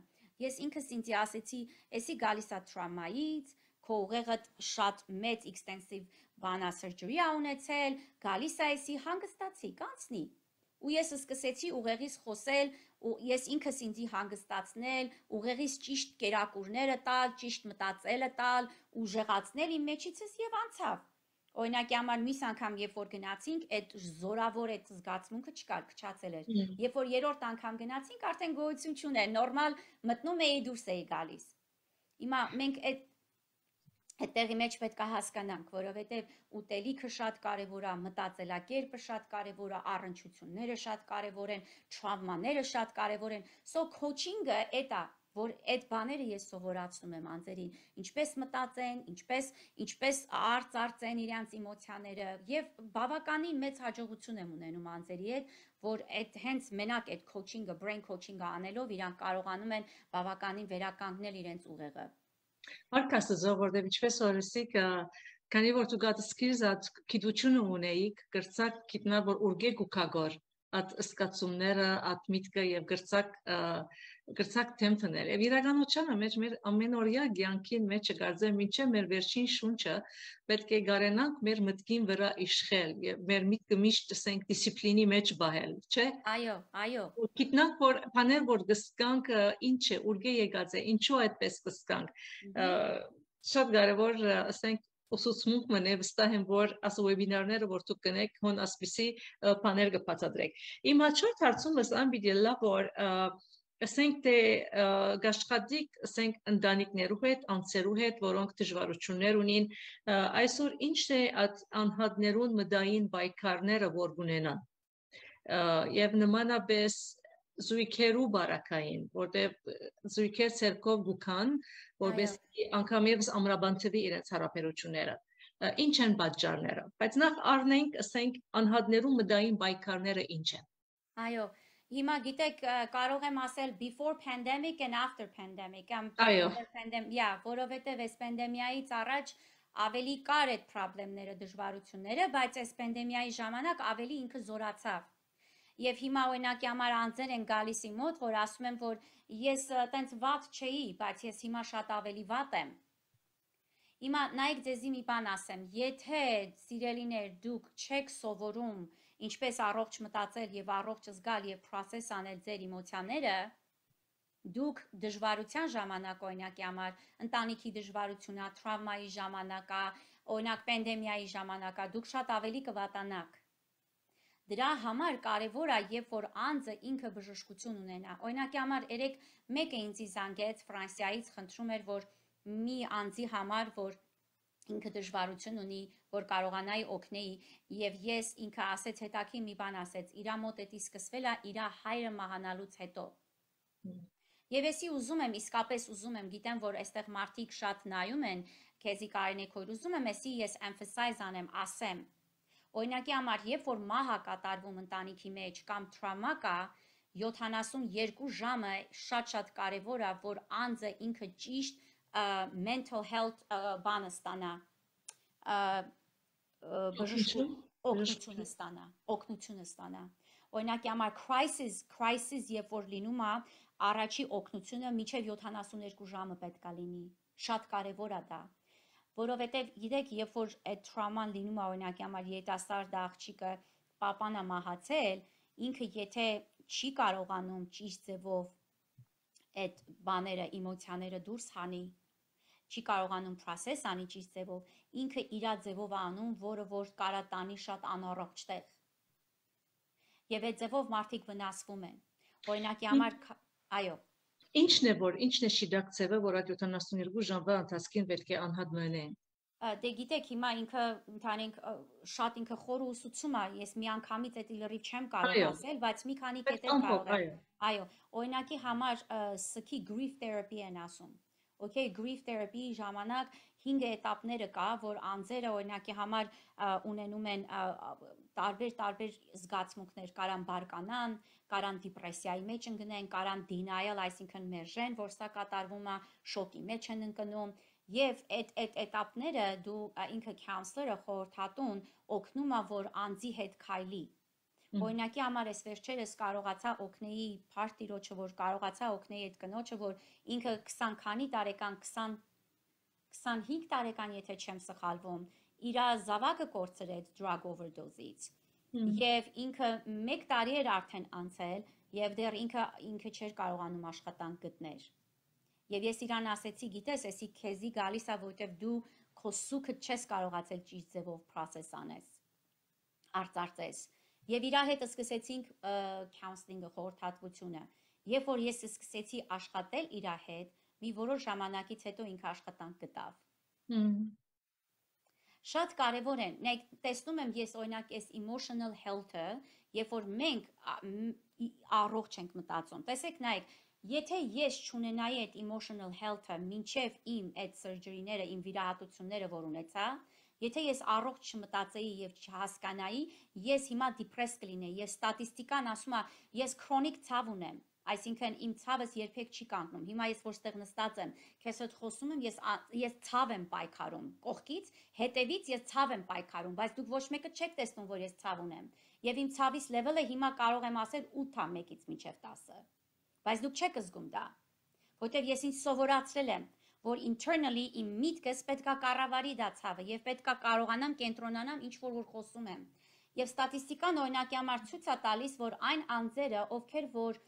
ես ինքս ինձ ասեցի, էսի գալիս է տրավմայից, քո ուղեղը շատ մեծ extensive բանա surgery ա ունեցել, գալիս է էսի հանգստացի, կանցնի։ Ու ես սկսեցի ուղեղից խոսել ու ես ինքս ինձի հանգստացնել, ուղեղից ճիշտ կերակուրները տալ, ճիշտ մտածելը տալ, ուժեղացնել իմ մեջիցս եւ անցավ։ Օրինակի համար միս անգամ երբ որ գնացինք, այդ զորավոր այդ զգացմունքը չկար, քչացել էր։ Երբ որ երրորդ անգամ գնացինք, արդեն գոյություն չուներ, նորմալ մտնում էի դուրս էի գալիս։ Հիմա մենք այդ Այդտեղի մեջ պետք է հասկանանք, որովհետև ուտելիքը շատ կարևոր է, մտածելակերպը շատ կարևոր է, առնչությունները շատ կարևոր են, տրավմաները շատ կարևոր են։ So coaching-ը այդ է, որ այդ բաները ես սովորացնում եմ անձերին, ինչպես մտածեն, ինչպես ինչպես արծարծեն իրենց էմոցիաները եւ բավականին մեծ հաջողություն եմ ունենում անձերի հետ, որ այդ հենց մենակ այդ coaching-ը, brain coaching-ը անելով իրանք կարողանում են բավականին վերականգնել իրենց ուղեղը։ Արքաստը զողորդև ինչպես օրսիկ քանի որ դու գաց սկիզած գիտությունը ունեիք գրծակ գիտնա որ ուրգեկ ու կագոր at սկացումները at միտքը եւ գրծակ գրծակ թեմփներ եւ իրականությանը մեջ մեր ամենօրյա ցանկին մեջ գարձեմ ինչե մեր վերջին շունչը պետք է գարենանք մեր մտքին վրա իշխել եւ մեր միտքը միշտ տեսենք դիսցիպլինի մեջ բահել չէ այո այո գիտնանք որ բաներ որ գսկանք ինչ է ուրգե եկած է ինչու այդպես գսկանք շատ կարևոր ասենք ուսուցմունք մնե վստահ եմ որ աս վեբինարները որ դուք կնեք հոն ասպիսի բաներ կբացատրեք իմ հաջորդ հարցումս լավ որ ասենք թե գաշխատիկ ասենք ընտանիքներու հետ, անձերու հետ, որոնք դժվարություններ ունին, այսօր ինչն է անհատներուն մտային պայքարները, որ ունենան։ Եվ նմանապես զույգերու բարակային, որտեղ զույգեր ցերկով գուքան, որպես անգամ եւս ամրաբանցվի իրենց հարաբերությունները ինչ են պատճառները բայց նախ առնենք ասենք անհատներու մտային պայքարները ինչ են այո Հիմա գիտեք կարող եմ ասել before pandemic and after pandemic, am pandemic, yeah, որովհետև այս պանդեմիայից առաջ ավելի կար այդ խնդիրները, դժվարությունները, բայց այս պանդեմիայի ժամանակ ավելի ինքը զորացավ։ Եվ հիմա օրինակի համար անձեր են գալիս իմ մոտ, որ ասում են, որ ես տենց վատ չէի, բայց ես հիմա շատ ավելի վատ եմ։ Հիմա նայեք ձեզի մի բան ասեմ, եթե սիրելիներ դուք չեք սովորում ինչպես առողջ մտածել եւ առողջ զգալ եւ process անել ձեր էմոցիաները, դուք դժվարության ժամանակ օրինակի համար ընտանիքի դժվարությունա, տրավմայի ժամանակա, օրինակ պանդեմիայի ժամանակա դուք շատ ավելի կվատանաք։ Դրա համար կարևոր է, երբ որ անձը ինքը բժշկություն ունենա։ Օրինակի համար երեք մեկը ինձ զանգեց Ֆրանսիայից, խնդրում էր, որ մի անձի համար, որ ինքը դժվարություն ունի, որ կարողանայի օգնեի եւ ես ինքը ասեց հետաքի մի բան ասեց. Իրա մոտ էտի սկսվել է իրա հայրը մահանալուց հետո Եվ եսի ուզում եմ, իսկապես ուզում եմ, գիտեմ, որ այստեղ մարդիկ շատ նայում են, քեզի կարինե քույր, ուզում եմ եսի ես emphasize անեմ, ասեմ։ Օրինակի համար, երբ որ մահա կատարվում ընտանիքի մեջ կամ տրավմա կա, 72 ժամը շատ-շատ կարևոր է, որ անձը ինքը ճիշտ mental health բանը ստանա բժշկություն օգնությունը ստանա, օգնությունը ստանա։ Օրինակի համար crisis, crisis երբ որ լինում է, առաջի օգնությունը միջև 72 ժամը պետք է լինի։ Շատ կարևոր է դա որովհետև գիտեք, երբ որ այդ տրաման լինում է օրինակի համար երիտասարդ աղջիկը papan-ը մահացել, ինքը եթե չի կարողանում ճիշտ ձևով այդ բաները, էմոցիաները դուրս հանի, չի կարողանում process անի ճիշտ ձևով, ինքը իր ձևով անում, որը որ կարա տանի շատ անառողջ տեղ։ Եվ այդ ձևով մարդիկ վնասվում են։ Օրինակի համար այո, Ինչն է որ ինչն է շիդակ ձևը, որ այդ 72 ժամվա ընթացքին պետք է անհատմենեն։ Դե գիտեք, հիմա ինքը ընդհանենք շատ ինքը խոր ուսուցում է, ես մի անգամից այդ լրիվ չեմ կարող ասել, բայց մի քանի կետեր կարող եմ։ Այո, օրինակի համար սքի grief therapy են ասում։ Okay, grief therapy-ի ժամանակ 5 этапները կա, որ անձերը օրինակի համար ունենում են տարբեր-տարբեր զգացմունքներ, կարան բարկանան, կարան դիպրեսիայի մեջ ընկնեն, կարան denial, այսինքն մերժեն, որ սա կատարվում է, շոկի մեջ են ընկնում, Եվ այդ այդ этаպները դու ինքը counselor-ը խորհրդատուն օգնում է որ անձի հետ քայլի, Օրինակի համար էս վերջերս կարողացա օգնեի partyrոջը, որ կարողացա օգնեի այդ կնոջը, որ ինքը 20 քանի տարեկան 20 25 տարեկան, եթե չեմ սխալվում, իր զավակը կորցրեց drug overdose-ից։ Եվ ինքը 1 տարի էր արդեն անցել եւ դեռ ինքը ինքը չէր կարողանում աշխատանք գտնել։ Եվ ես իրան ասեցի, գիտես, էսի քեզի գալիս է, որտեվ դու քո սուքը չես կարողացել ճիշտ ձևով process անես։ Արծարծես։ Եվ իր հետ սկսեցինք counseling-ը, խորհրդատվությունը։ Երբ որ ես սկսեցի աշխատել իր հետ, մի որոշ ժամանակից հետո ինքը աշխատանք գտավ։ Շատ կարևոր են։ Նայեք, տեսնում եմ ես օրինակ այս emotional health-ը, երբ որ մենք առողջ ենք մտածում։ Տեսեք, նայեք, եթե ես չունենայի այդ emotional health-ը մինչև իմ այդ surgery-ները, իմ վիրահատությունները, որ ունեցա, Եթե ես առողջ չմտածեի եւ չհասկանայի, ես հիմա դիպրես կլինեի։ Ես ստատիստիկան ասում է, ես քրոնիկ ցավ ունեմ Այսինքն իմ ցավս երբեք չի կանգնում։ Հիմա ես որտեղ նստած եմ, քեզ հետ խոսում եմ, ես ես ցավ եմ պայքարում։ Կողքից, հետևից ես ցավ եմ պայքարում, բայց դուք ոչ մեկը չեք տեսնում, որ ես ցավ ունեմ։ Եվ իմ ցավիս լեվելը հիմա կարող եմ ասել 8-ա 1-ից մինչև 10-ը։ Բայց դուք չեք զգում դա։ Որտեվ ես ինձ սովորացրել եմ, որ internally իմ միտքս պետքա կառավարի դա ցավը եւ պետքա կարողանամ կենտրոնանամ ինչ որ որ խոսում եմ։ Եվ ստատիստիկան օրինակի համար ցույց է տալիս, որ այն անձերը, ովքեր որ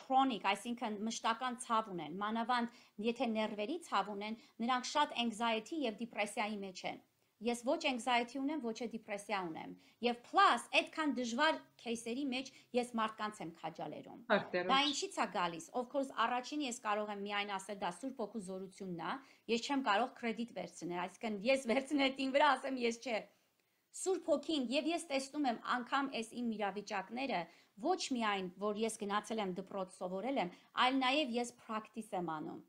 chronic, այսինքն մշտական ցավ ունեն, մանավանդ եթե նervերի ցավ ունեն, նրանք շատ anxiety եւ depression-ի մեջ են ես ոչ anxiety ունեմ, ոչ է depressia ունեմ։ Եվ plus այդքան դժվար кейսերի մեջ ես մարդկանց եմ քաջալերում։ Դա ինչից է գալիս։ Of course, առաջին ես կարող եմ միայն ասել դա Սուրբ Օգու զորությունն է։ Ես չեմ կարող կրեդիտ վերցնել, այսինքն ես վերցնել դին վրա ասեմ ես չէ։ Սուրբ Օքին եւ ես տեսնում եմ անգամ այս իմ իրավիճակները ոչ միայն որ ես գնացել եմ դպրոց սովորել եմ, այլ նաեւ ես practice եմ անում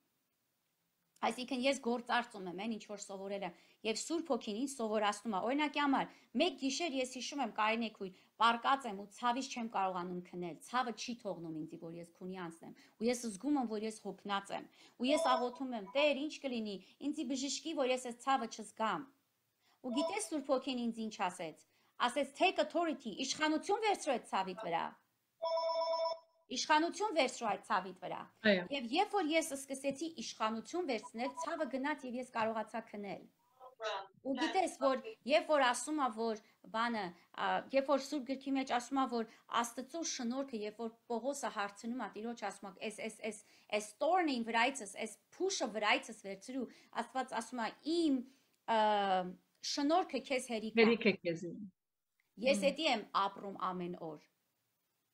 Այսինքն ես գործարծում եմ այն ինչ որ սովորել եմ եւ Սուրբ Հոգին ինձ սովորացնում է։ Օրինակի համար, մեկ գիշեր ես հիշում եմ Կարինե քույր, պարկած եմ ու ցավից չեմ կարողանում քնել։ Ցավը չի թողնում ինձի, որ ես քունի անցնեմ։ Ու ես զգում եմ, որ ես հոգնած եմ։ Ու ես աղոթում եմ, Տեր, ինչ կլինի, ինձի բժշկի, որ ես այս ցավը չզգամ։ Ու գիտես Սուրբ Հոգին ինձ ինչ ասեց ասեց take authority, իշխանություն վերցրու այդ ցավիդ վրա։ Իշխանություն վերցրու այդ ցավիդ վրա։ Եվ երբ որ ես սկսեցի իշխանություն վերցնել, ցավը գնաց եւ ես կարողացա քնել։ Ու գիտես, որ երբ որ ասում է, որ բանը, երբ որ Սուրբ գրքի մեջ ասում է, որ Աստծո շնորհքը, երբ որ Պողոսը հարցնում է, Տիրոջ ասում է, այս այս այս այս thorn-ին վրայցս, այս փուշը վրայցս վերցրու, Աստված ասում է, իմ շնորհքը քեզ հերիք է։ Հերիք է քեզ։ Ես էդի եմ ապրում ամեն օր։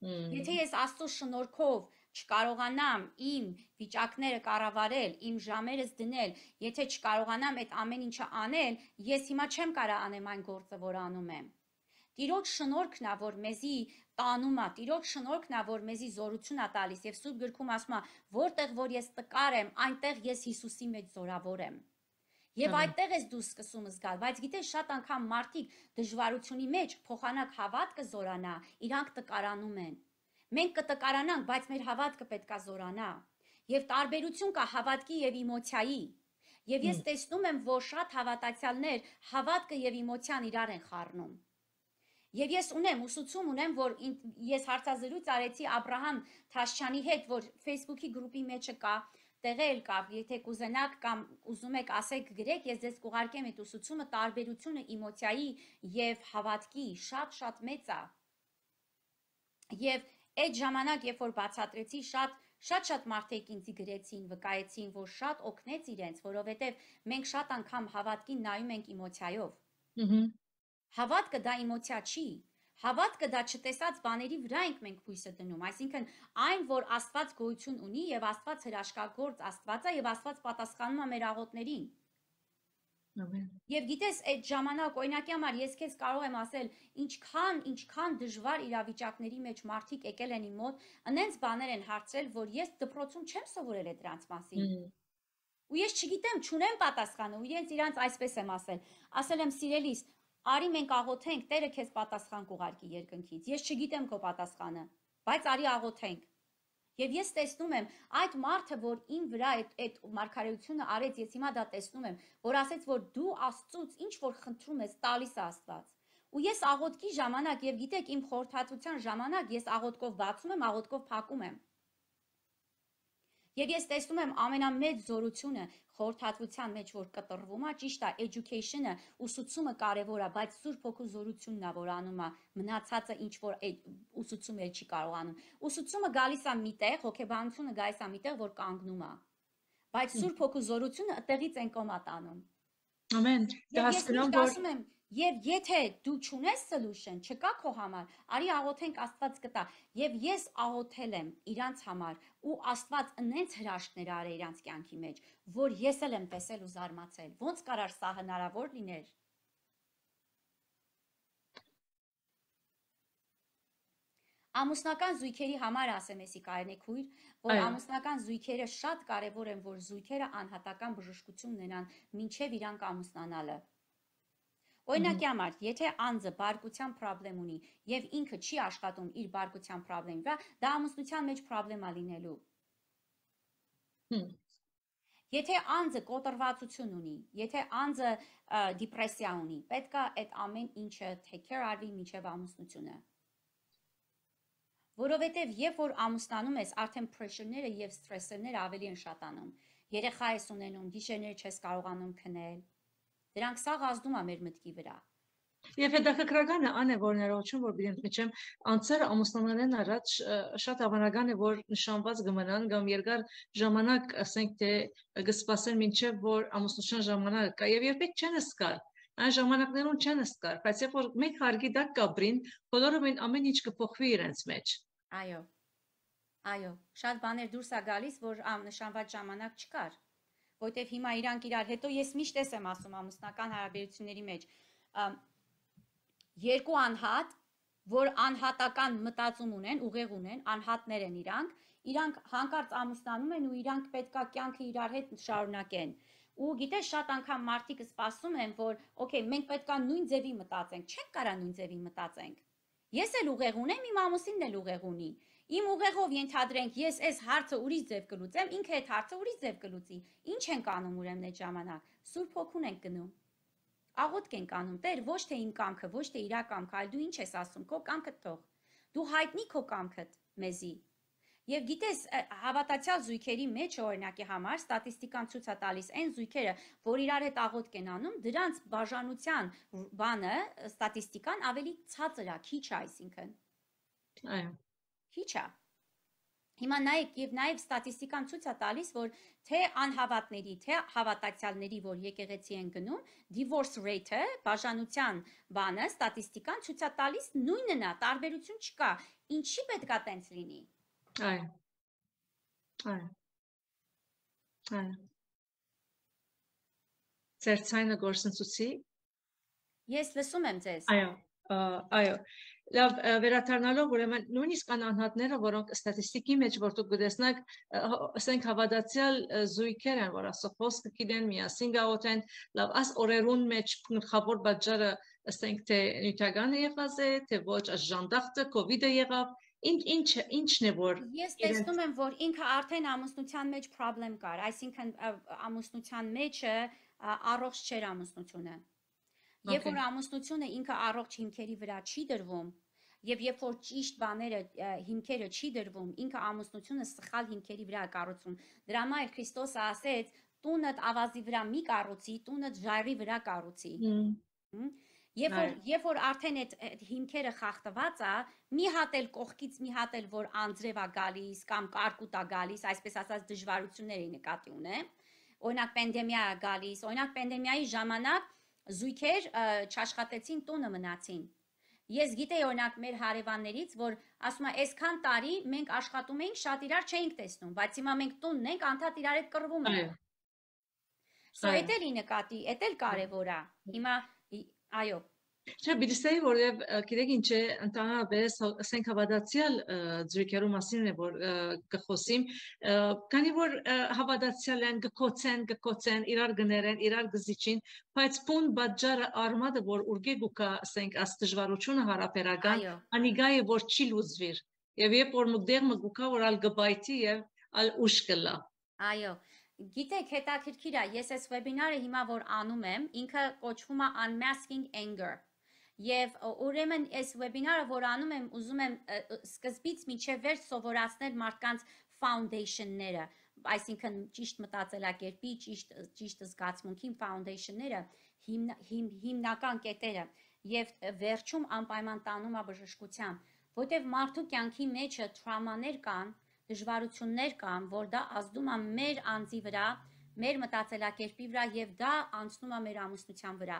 Եթե ես Աստծո շնորհքով չկարողանամ իմ վիճակները կառավարել, իմ ժամերս դնել, եթե չկարողանամ այդ ամեն ինչը անել, ես հիմա չեմ կարա անեմ այն գործը, որ անում եմ։ Տիրոջ շնորհքն է, որ մեզի տանում է, Տիրոջ շնորհքն է, որ մեզի զորություն է տալիս եւ Սուրբ գրքում ասում է, որտեղ որ ես տկար եմ, այնտեղ ես Հիսուսի մեջ զորավոր եմ։ Եվ այդտեղ ես դու սկսում զգալ, բայց գիտես շատ անգամ մարդիկ դժվարությունի մեջ փոխանակ հավատքը զորանա, իրանք տկարանում են։ Մենք կտկարանանք, բայց մեր հավատքը պետքա զորանա։ Եվ տարբերություն կա հավատքի եւ էմոցիայի։ Եվ ես տեսնում եմ, որ շատ հավատացյալներ հավատքը եւ էմոցիան իրար են խառնում։ Եվ ես ունեմ ուսուցում ունեմ, որ ես հարցազրույց արեցի Աբ รา համ Թաշչյանի հետ, որ Facebook-ի գրուպի մեջը կա, տեղել կա, եթե կուզենաք կամ ուզում եք ասեք գրեք, ես ձեզ կուղարկեմ այդ ուսուցումը տարբերությունը էմոցիայի եւ հավատքի շատ-շատ մեծ է։ Եվ այդ ժամանակ, երբ որ բացատրեցի, շատ շատ-շատ մարդիկ ինձ գրեցին, վկայեցին, որ շատ օգնեց իրենց, որովհետև մենք շատ անգամ հավատքին նայում ենք էմոցիայով։ Ահա Հավատքը դա էմոցիա չի։ Հավատքը դա չտեսած բաների վրա ենք մենք հույսը դնում, այսինքն այն, որ Աստված գոյություն ունի եւ Աստված հրաշքագործ Աստված է եւ Աստված պատասխանում է մեր աղոթներին։ Ամեն։ Եվ գիտես, այդ ժամանակ օրինակի համար ես քեզ կարող եմ ասել, ինչքան, ինչքան դժվար իրավիճակների մեջ մարդիկ եկել են իմ մոտ, անենց բաներ են հարցրել, որ ես դպրոցում չեմ սովորել այդ դրանց մասին։ Ու ես չգիտեմ, չունեմ պատասխանը, ու իրենց իրանց այսպես եմ ասել։ Ասել եմ, սիրելիս, Արի մենք աղոթենք, Տերը քեզ պատասխան կուղարկի երկնքից։ Ես չգիտեմ քո պատասխանը, բայց արի աղոթենք։ Եվ ես տեսնում եմ այդ մարդը, որ իմ վրա այդ այդ մարգարեությունը արեց, ես հիմա դա տեսնում եմ, որ ասեց, որ դու Աստծուց ինչ որ խնդրում ես, տալիս Աստված։ Ու ես աղոթքի ժամանակ եւ գիտեք իմ խորհրդածության ժամանակ ես աղոթքով բացում եմ, աղոթքով փակում եմ։ Եվ ես տեսնում եմ ամենամեծ զորությունը խորհրդատվության մեջ որ կտրվում է, ճիշտ է, education-ը, ուսուցումը կարևոր է, բայց Սուրբ Հոգու զորությունն է, որ անում է, մնացածը ինչ որ ուսուցումը չի կարողանում։ Ուսուցումը գալիս է միտեղ, հոգեբանությունը գալիս է միտեղ, որ կանգնում է։ Բայց Սուրբ Հոգու զորությունը այդտեղից են կոմա տանում։ Ամեն։ Դա հասկանում որ ասում եմ, Եվ եթե դու ճունես solution, չկա քո համար, արի աղոթենք Աստված կտա։ Եվ ես աղոթել եմ իրանց համար ու Աստված ընենց հրաշքներ արել իրանց կյանքի մեջ, որ ես էլ եմ տեսել ու զարմացել։ Ոնց կարար սա հնարավոր լիներ։ Ամուսնական զույգերի համար ասեմ էսի կարենե քույր, որ ամուսնական զույգերը շատ կարևոր են, որ զույգերը անհատական բժշկություն ունենան մինչև իրանք ամուսնանալը։ Օրինակի համար, եթե անձը բարկության խնդրեմ ունի եւ ինքը չի աշխատում իր բարկության խնդրի վրա, դա ամուսնության մեջ խնդրեմ է լինելու։ Եթե անձը կոտրվածություն ունի, եթե անձը դիպրեսիա ունի, պետքա այդ ամեն ինչը take care արվի մինչև ամուսնությունը։ Որովհետև երբ որ ամուսնանում ես, արդեն pressure-ները եւ stress-ները ավելի են շատանում։ Երեխա ես ունենում, գիշերներ չես կարողանում քնել, Դրանք սաղ ազդում է մեր մտքի վրա։ Եվ հետաքրքրականը ան է որ ներողություն որ բիդեմ միջեմ անցեր ամուսնանալեն առաջ շատ հավանական է որ նշանված կմնան կամ երկար ժամանակ ասենք թե կսպասեն մինչև որ ամուսնության ժամանակը կա եւ երբեք չեն սկալ այն ժամանակներում չեն սկալ բայց երբ որ մեկ հարգի դակ կաբրին բոլորը մեն ամեն ինչ կփոխվի իրենց մեջ այո այո շատ բաներ դուրս է գալիս որ նշանված ժամանակ չկար որտեվ հիմա իրանք իրար հետո ես միշտ ես եմ ասում ամուսնական հարաբերությունների մեջ երկու անհատ որ անհատական մտածում ունեն, ուղեղ ունեն, անհատներ են իրանք, իրանք հանկարծ ամուսնանում են ու իրանք պետքա կյանքը իրար հետ շարունակեն։ Ու գիտես շատ անգամ մարդիկ սպասում են, որ օքեյ, մենք պետքա նույն ձևի մտածենք, չենք կարա նույն ձևի մտածենք։ Ես էլ ուղեղ ունեմ, իմ ամուսինն էլ ուղեղ ունի։ Իմ ուղեղով ենթադրենք ես այս հարցը ուրիշ ձև կլուծեմ, ինքը այդ հարցը ուրիշ ձև կլուծի։ Ինչ ենք անում ուրեմն այդ ժամանակ։ Սուրբ հոգուն ենք գնում։ Աղոթք ենք անում։ Տեր, ոչ թե իմ կամքը, ոչ թե իրա կամքը, այլ դու ինչ ես ասում, քո կամքը թող։ Դու հայտնի քո կամքդ մեզի։ Եվ գիտես, հավատացյալ զույգերի մեջ օրինակի համար ստատիստիկան ցույց է տալիս այն զույգերը, որ իրար հետ աղոթք են անում, դրանց բաժանության բանը, ստատիստիկան ավելի ցածր է, քիչ է, այսինքն։ Այո Քիչ է։ Հիմա նայեք եւ նաեւ ստատիստիկան ցույց է տալիս, որ թե անհավատների, թե հավատացյալների, որ եկեղեցի են գնում, divorce rate-ը, բաժանության բանը, ստատիստիկան ցույց է տալիս նույնն է, տարբերություն չկա։ Ինչի պետքա տենց լինի։ Այո։ Այո։ Այո։ Ձեր ցայնը գործընծուցի։ Ես լսում եմ ձեզ։ Այո, այո լավ վերաթարնալով ուրեմն նույնիսկ կան անհատները, որոնք ստատիստիկի մեջ որ դուք գտեսնակ, ասենք հավատացյալ զույգեր են, որ ասո խոսքը գիտեն, միասին գաղութեն, լավ, աս օրերուն մեջ գլխավոր բաժարը ասենք թե նյութականը եղած է, թե ոչ աժանդախտը, կոവിഡը եղավ, Ինչ ինչ ինչն է որ Ես տեսնում եմ, որ ինքը արդեն ամուսնության մեջ խնդրեմ կար, այսինքն ամուսնության մեջը առողջ չէր ամուսնությունը։ Երբ որ ամուսնությունը ինքը առողջ հիմքերի վրա չի դրվում, եւ երբ որ ճիշտ բաները հիմքերը չի դրվում, ինքը ամուսնությունը սխալ հիմքերի վրա է կառուցում։ Դրա համար Քրիստոսը ասեց. «Տունդ ավազի վրա մի կառուցի, տունդ ժայռի վրա կառուցի»։ Երբ որ երբ որ արդեն այդ հիմքերը խախտված է, մի հատ էլ կողքից մի հատ էլ որ անձրև է գալիս կամ կարկուտ է գալիս, այսպես ասած դժվարությունների նկատի ունեմ։ Օրինակ պանդեմիա է գալիս, օրինակ պանդեմիայի ժամանակ զույգեր չաշխատեցին տունը մնացին։ Ես գիտեի օրինակ մեր հարևաններից, որ ասում է, այսքան տարի մենք աշխատում էինք, շատ իրար չէինք տեսնում, բայց հիմա մենք տունն ենք, անդադ իրար հետ կռվում ենք։ Սա էդ էլի նկատի, էդ էլ կարևոր է։ Հիմա այո, Չէ, բիլիսեի որև գիտեք ինչ է ընդհանրապես ասենք հավատացյալ ձրիկերու մասին է որ կխոսիմ քանի որ հավատացյալ են գկոցեն գկոցեն իրար գներեն իրար գզիչին բայց փուն բաժարը արմադը որ ուրգե գուկա ասենք աստժվարությունը հարաբերական անիգայ է որ չի լուզվիր եւ երբ որ մուտեղ մգուկա որ ալ գբայթի եւ ալ ուշ կլա այո Գիտեք, հետաքրքիր է, ես այս վեբինարը հիմա որ անում եմ, ինքը կոչվում է Unmasking Anger Եվ ուրեմն այս վեբինարը, որ անում եմ, ուզում եմ սկզբից մինչև վերջ սովորացնել մարդկանց foundation-ները, այսինքն ճիշտ մտածելակերպի, ճիշտ ճիշտ զգացմունքի foundation-ները, հիմ, հիմ, հիմնական կետերը եւ վերջում անպայման տանում է բժշկությամբ, որտեղ մարդու կյանքի մեջը տրավմաներ կան, դժվարություններ կան, որ դա ազդում է մեր անձի վրա, մեր մտածելակերպի վրա եւ դա անցնում է մեր ամուսնության վրա։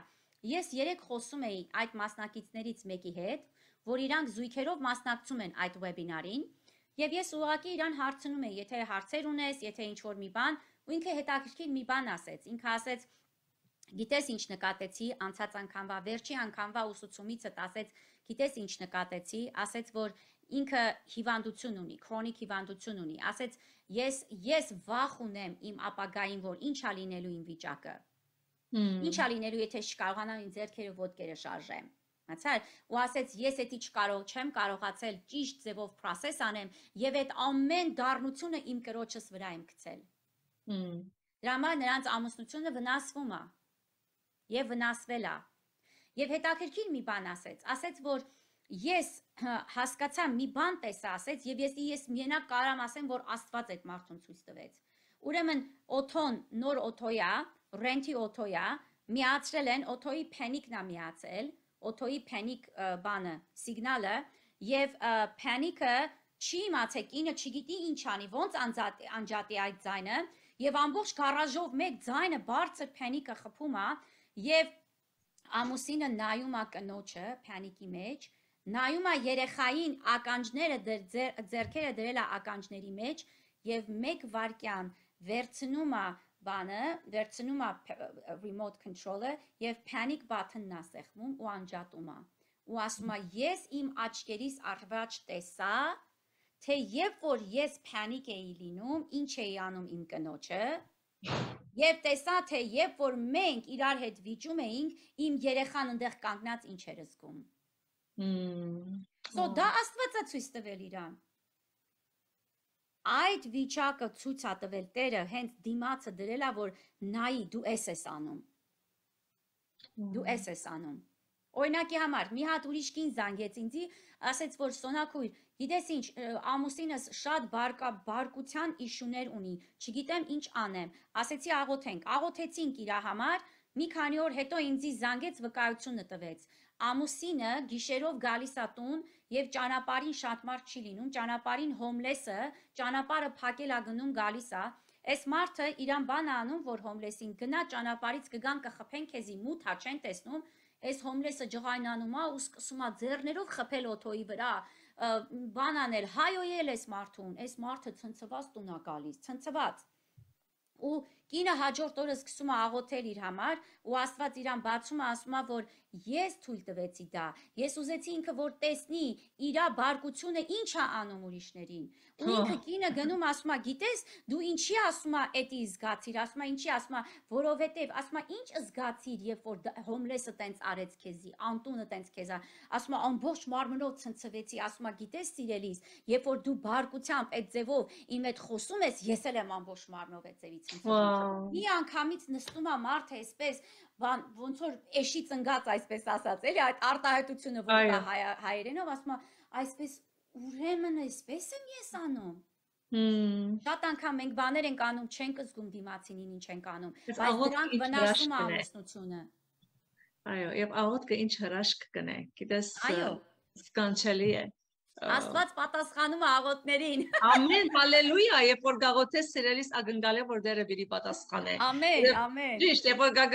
Ես երեք խոսում էի այդ մասնակիցներից մեկի հետ, որ իրանք զույգերով մասնակցում են այդ վեբինարին, եւ ես ուղղակի իրան հարցնում էի, եթե հարցեր ունես, եթե ինչ որ մի բան, ու ինքը հետաքրքիր մի բան ասեց։ Ինքը ասեց. Գիտես ինչ նկատեցի անցած անգամվա վերջի անգամվա ուսուցումիցը ասեց, գիտես ինչ նկատեցի, ասեց որ ինքը հիվանդություն ունի, քրոնիկ հիվանդություն ունի, ասեց ես ես վախ ունեմ իմ ապագային, որ ինչա լինելու իմ վիճակը։ Ինչա լինելու, եթե չկարողանամ իմ ձեռքերը ոդկերը շարժեմ։ Հացար ու ասեց ես էդի չկարող չեմ կարողացել ճիշտ ձևով process անեմ եւ այդ ամեն դառնությունը իմ կրոջս վրա եմ գցել։ Դրա համար նրանց ամուսնությունը վնասվում է եւ վնասվել է։ Եվ հետաքրքիր մի բան ասեց, ասեց որ ես հասկացա մի բան տեսա ասեց եւ ես ես միենակ կարամ ասեմ որ Աստված այդ մարդուն ցույց տվեց։ Ուրեմն օթոն նոր օթոյա ռենտի օթոյա, միացրել են օթոյի փենիկն է միացել, օթոյի փենիկ բանը, սիգնալը եւ փենիկը չի իմացել կինը չգիտի ինչ անի, ոնց անջատի այդ ձայնը եւ ամբողջ գարաժով մեկ ձայնը բարձր փենիկը խփում է եւ ամուսինը նայում է կնոջը փենիկի մեջ նայում է երեխային ականջները ձերքերը դրել է ականջների մեջ եւ մեկ վարքյան վերցնում է բանը վերցնում է remote control-ը եւ panic button-ն է սեղմում ու անջատում է ու ասում է ես իմ աչքերիս առաջ տեսա թե երբ որ ես panic էի լինում ինչ էի անում իմ կնոջը Եվ տեսա թե երբ որ մենք իրար հետ վիճում էինք, իմ երեխան այնտեղ կանգնած ինչ էր զգում։ Հմ։ So դա Աստվածը ցույց տվել իրան այդ վիճակը ցույց է տվել Տերը հենց դիմացը դրելա որ նայի դու էս ես անում դու էս ես անում Օրինակի համար մի հատ ուրիշ կին զանգեց ինձի, ասեց որ Սոնակույր, գիտես ինչ, ամուսինս շատ բարկա բարկության իշուներ ունի, չգիտեմ ինչ անեմ։ Ասեցի աղոթենք, աղոթեցինք իր համար, մի քանի օր հետո ինձի զանգեց վկայությունը տվեց ամուսինը գիշերով գալիս է տուն եւ ճանապարհին շատ մարդ չի լինում, ճանապարհին հոմլեսը, ճանապարհը փակել է գնում գալիս է, Այս մարդը իրան բան անում, որ հոմլեսին գնա ճանապարից կգան կխփեն քեզի մութ հա չեն տեսնում, այս հոմլեսը ջղայնանում է ու սկսում է ձեռներով խփել օթոյի վրա, բան անել, հայոյել այս մարդուն, այս մարդը ցնցված տուն է գալիս, ցնցված։ Ու Կինը հաջորդ օրը սկսում է աղոթել իր համար ու Աստված իրան բացում է ասում է որ ես թույլ տվեցի դա։ Ես ուզեցի ինքը որ տեսնի իր բարկությունը ինչ է անում ուրիշներին։ Ու ինքը կինը գնում ասում է գիտես դու ինչի ասում է էդի զգացիր, ասում է ինչի ասում է որովհետև ասում է ինչ զգացիր երբ որ հոմլեսը տենց արեց քեզի, անտունը տենց քեզա։ Ասում է ամբողջ մարմնով ցնցվեցի, ասում է գիտես սիրելիս, երբ որ դու բարկությամբ այդ ձևով իմ հետ խոսում ես, ես էլ եմ ամբողջ մարմնով այդ ձևից ցնցվում։ Մի անգամից նստում է մարդը այսպես բան ոնց որ էշից ընկած այսպես ասած, էլի այդ արտահայտությունը որ հայերենով ասում է այսպես ուրեմն այսպես եմ ես անում։ Շատ անգամ մենք բաներ ենք անում, չենք զգում դիմացինին ինչ ենք անում, բայց դրանք վնասում է ամուսնությունը։ Այո, եւ աղոթքը ինչ հրաշք կնե։ Գիտես, սկանչելի է։ Աստված պատասխանում է աղոթներին։ Ամեն, հալելույա, երբ որ գաղոթես սիրելիս ակնկալ է որ դերը պիտի պատասխանե։ Ամեն, ամեն։ Ճիշտ, երբ որ գաղ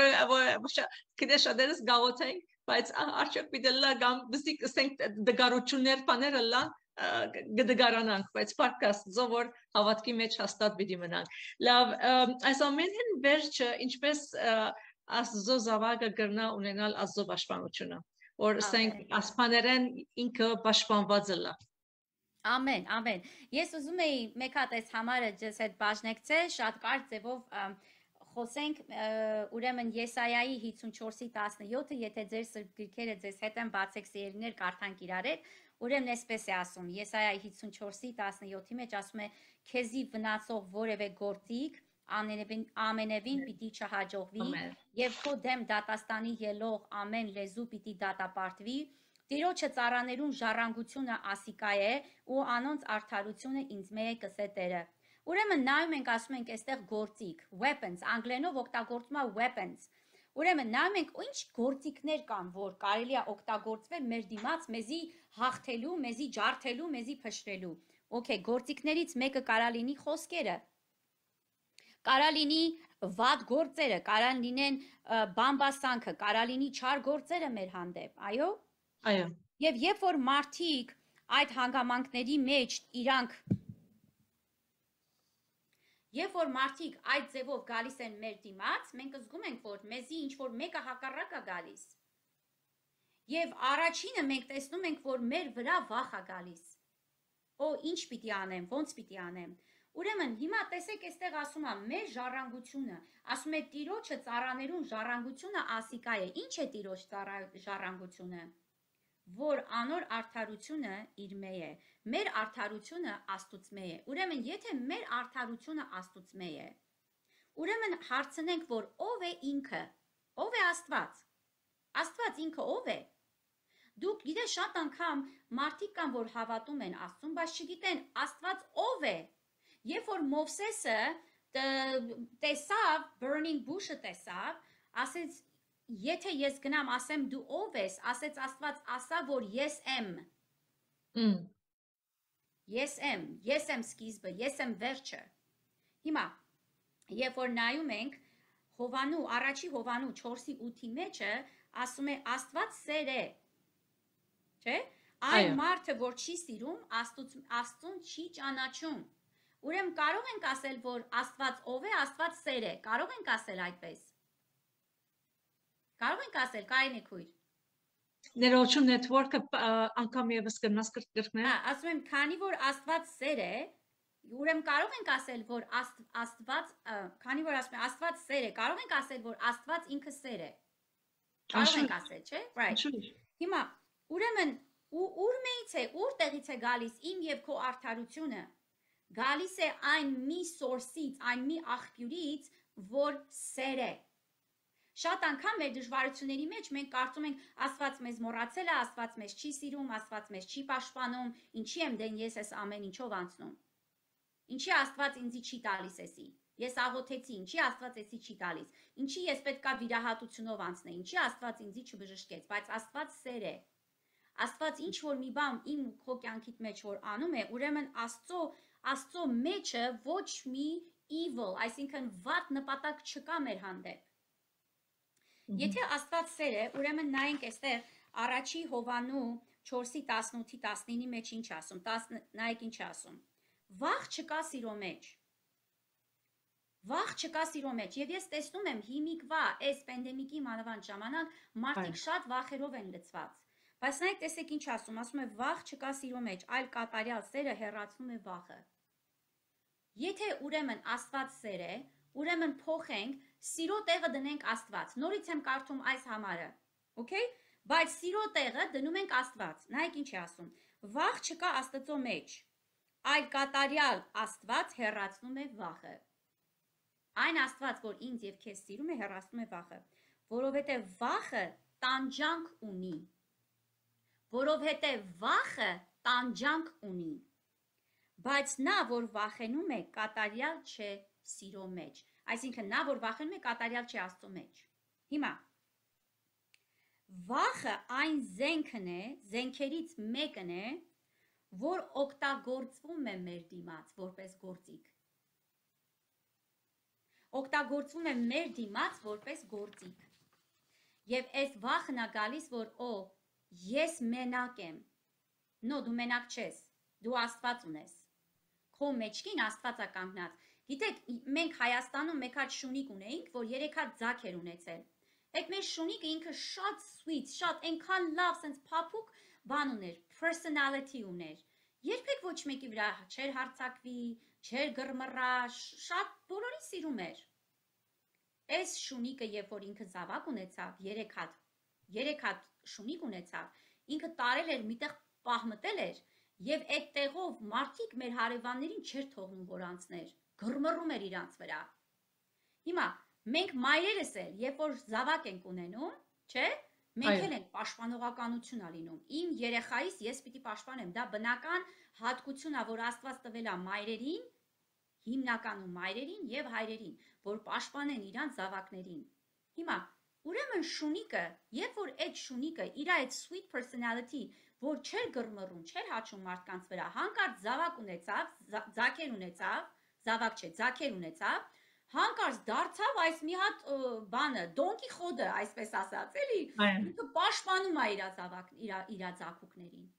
գիտես շատերս գաղոթենք, բայց արդյոք պիտի լա կամ բսիկ ասենք դգարություններ բաները լան գդգարանանք, բայց պարկաստ զովոր հավատքի մեջ հաստատ պիտի մնանք։ Լավ, այս ամենին վերջը ինչպես աստծո զավակը գրնա ունենալ աստծո պաշտպանությունը որ ասենք ասպաներեն ինքը պաշտպանված է լա Ամեն, ամեն։ Ես ուզում էի մեկ հատ այս համարը ջես հետ բաժնեկցել, շատ կարճ ձևով խոսենք ուրեմն Եսայայի 54-ի 17-ը, եթե ձեր գրքերը ձեզ հետ են բացեք սերներ կարդանք իրար հետ, ուրեմն այսպես է ասում Եսայայի 54-ի 17-ի մեջ ասում է քեզի վնասող որևէ գործիք ամենևին ամենևին պիտի չհաջողվի եւ քո դեմ դատաստանի ելող ամեն լեզու պիտի դատապարտվի Տիրոջը ծառաներուն ժառանգությունը ասիկա է ու անոնց արդարությունը ինձ մե կսե Տերը Ուրեմն նայում ենք ասում ենք այստեղ գործիք weapons անգլերենով օգտագործում է weapons Ուրեմն նայում ենք ինչ գործիքներ կան, որ կարելի է օգտագործվել մեր դիմաց մեզի հաղթելու, մեզի ջարդելու, մեզի փշրելու։ Okay, գործիքներից մեկը կարա լինի խոսքերը, կարա լինի վատ գործերը, կարա լինեն բամբասանքը, կարա լինի չար գործերը մեր հանդեպ, այո։ Այո։ Եվ երբ որ մարդիկ այդ հանգամանքների մեջ իրանք Երբ որ մարդիկ այդ ձևով գալիս են մեր դիմաց, մենք զգում ենք, որ մեզի ինչ որ մեկը հակառակ է գալիս։ Եվ առաջինը մենք տեսնում ենք, որ մեր վրա վախ է գալիս։ Օ, ինչ պիտի անեմ, ո՞նց պիտի անեմ։ Ուրեմն հիմա տեսեք այստեղ ասում է մեր ժառանգությունը, ասում է տիրոջը ծառաներուն ժառանգությունը ասիկա է։ Ինչ է տիրոջ ժառանգությունը։ Որ անոր արդարությունը իր մե է։ Մեր արդարությունը Աստուծմե է։ Ուրեմն եթե մեր արդարությունը Աստուծմե է, ուրեմն հարցնենք, որ ով է ինքը։ Ով է Աստված։ Աստված ինքը ով է։ Դուք գիտեք շատ անգամ մարդիկ կան, որ հավատում են Աստծուն, բայց չգիտեն Աստված ով է։ Երբ որ Մովսեսը տեսավ burning bush-ը տեսավ, ասեց եթե ես գնամ ասեմ դու ով ես, ասեց Աստված ասա որ ես եմ։ Մմ Ես եմ, ես եմ սկիզբը, ես եմ վերջը։ Հիմա, երբ որ նայում ենք Հովանու, առաջի Հովանու 4-ի 8-ի մեջը, ասում է Աստված սեր է։ Չէ՞։ Այն մարդը, որ չի սիրում, Աստծուն չի ճանաչում։ Ուրեմն կարող ենք ասել, որ Աստված ով է, Աստված սեր է։ Կարող ենք ասել այդպես։ Կարող ենք ասել, կային է քույր։ Ներողություն network-ը անգամ եւս կնաս կրկնել։ Հա, ասում եմ, քանի որ Աստված սեր է, ուրեմն կարող ենք ասել, որ Աստված, քանի որ ասում եմ Աստված սեր է, կարող ենք ասել, որ Աստված ինքը սեր է։ Կարող ենք ասել, չէ՞։ Right։ Հիմա ուրեմն ու ուր մեից է, ուր տեղից է գալիս իմ եւ քո արդարությունը գալիս է այն մի source-ից, այն մի աղբյուրից, որ սեր է։ Շատ անգամ մեր դժվարությունների մեջ մենք կարծում ենք Աստված մեզ մոռացել է, Աստված մեզ չի սիրում, Աստված մեզ չի պաշտպանում, ինչի եմ դեն ես այս ամեն ինչով անցնում։ Ինչի Աստված ինձի չի տալիս էսի։ Ես աղոթեցի, ինչի Աստված էսի չի տալիս։ Ինչի ես պետքա վիրահատությունով անցնեի, ինչի Աստված ինձի չբժշկեց, բայց Աստված սեր է։ Աստված ինչ որ մի բան իմ քո կյանքիդ մեջ որ անում է, ուրեմն Աստծո Աստծո մեջը ոչ մի evil, այսինքն վատ նպատակ չկա մեր հանդեպ։ Եթե Աստված սեր է, ուրեմն նայենք այստեղ առաջի Հովանու 4-ի 18-ի 19-ի մեջ ինչ ասում, 10 նայեք ինչ ասում։ Վախ չկա սիրո մեջ։ Վախ չկա սիրո մեջ եւ ես տեսնում եմ հիմիկվա այս պանդեմիկի մանավանդ ժամանակ մարդիկ շատ վախերով են լցված։ Բայց նայեք տեսեք ինչ ասում, ասում է վախ չկա սիրո մեջ, այլ կատարյալ սերը հեռացնում է վախը։ Եթե ուրեմն Աստված սեր է, ուրեմն փոխենք, սիրո տեղը դնենք Աստված։ Նորից եմ կարդում այս համարը։ Okay? Բայց սիրո տեղը դնում ենք Աստված։ Նայեք ինչ է ասում։ Վախ չկա Աստծո մեջ, այլ կատարյալ Աստված հեռացնում է վախը։ Այն Աստված, որ ինձ եւ քեզ սիրում է, հեռացնում է վախը, որովհետեւ վախը տանջանք ունի որովհետև վախը տանջանք ունի։ Բայց նա, որ վախենում է, կատարյալ չէ սիրո մեջ։ Այսինքն նա, որ վախենում է, կատարյալ չէ Աստծո մեջ։ Հիմա Վախը այն զենքն է, զենքերից մեկն է, որ օգտագործվում է մեր դիմաց որպես գործիք։ Օգտագործվում է մեր դիմաց որպես գործիք։ Եվ այս վախն է գալիս, որ օ, Ես մենակ եմ։ Նո, դու մենակ չես։ Դու Աստված ունես։ Քո մեջքին Աստված է կանգնած։ Գիտեք, մենք Հայաստանում մեկ հատ շունիկ ունեինք, որ երեք հատ ձակ էր ունեցել։ Այդ մեր շունիկը ինքը շատ sweet, շատ այնքան լավ, sense փափուկ բան ուներ, personality ուներ։ Երբեք ոչ մեկի վրա չեր հարցակվի, չեր գրմռա, շատ բոլորին սիրում էր։ Այս շունիկը, երբ որ ինքը զավակ ունեցավ, 3 հատ, 3 հատ շունիկ ունեցավ, ինքը տարել էր միտեղ պահմտել էր եւ այդ տեղով մարդիկ մեր հարևաններին չէր թողնում որ անցներ, գրմռում էր իրանց վրա։ Հիմա մենք մայրերս էլ, երբ որ զավակ ենք ունենում, չէ՞, մենք էլ ենք պաշտպանողականություն ալինում։ Իմ երեխայիս ես պիտի պաշտպանեմ, դա բնական հատկություն է, որ Աստված տվել է մայրերին, հիմնականում մայրերին եւ հայրերին, որ պաշտպանեն իրանց զավակներին։ Հիմա Ուրեմն շունիկը, երբ որ այդ շունիկը իր այդ sweet personality, որ չէր գրմռում, չէր հաչում մարդկանց վրա, հանկարծ զավակ ունեցավ, ձակեր ունեցավ, զավակ չէ, ձակեր ունեցավ, հանկարծ դարձավ այս մի հատ բանը, դոնկի խոդը, այսպես ասած, էլի, ինքը պաշտպանում է իր զավակ, իր իր ձակուկներին։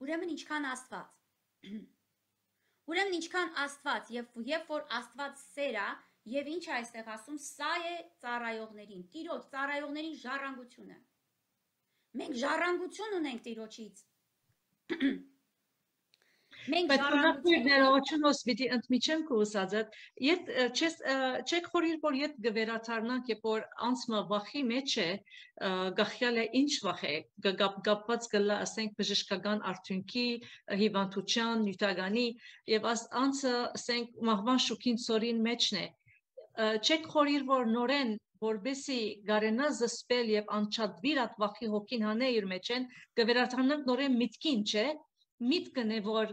Ուրեմն ինչքան Աստված։ Ուրեմն ինչքան Աստված, եւ երբ որ Աստված սեր է, Եվ ինչ է այստեղ ասում, սա է ծառայողներին, Տիրոջ ծառայողներին ժառանգությունը։ Մենք ժառանգություն ունենք Տիրոջից։ Մենք ժառանգություն ներողությունս պիտի ընդմիջեմ քո ասածը։ Ետ չես չեք խորիր որ ետ գվերաթարնանք երբ որ անցմը վախի մեջ է գախյալ է ինչ վախ է գապված գլա ասենք բժշկական արդյունքի հիվանդության նյութականի եւ անցը ասենք մահվան շուկին ծորին մեջն է չեք խորիր որ նորեն որբեսի գարենա զսպել եւ անչադվիր at վախի հոգին հանե իր մեջ են կվերաթարնանք նորեն միտքին չէ միտքն է որ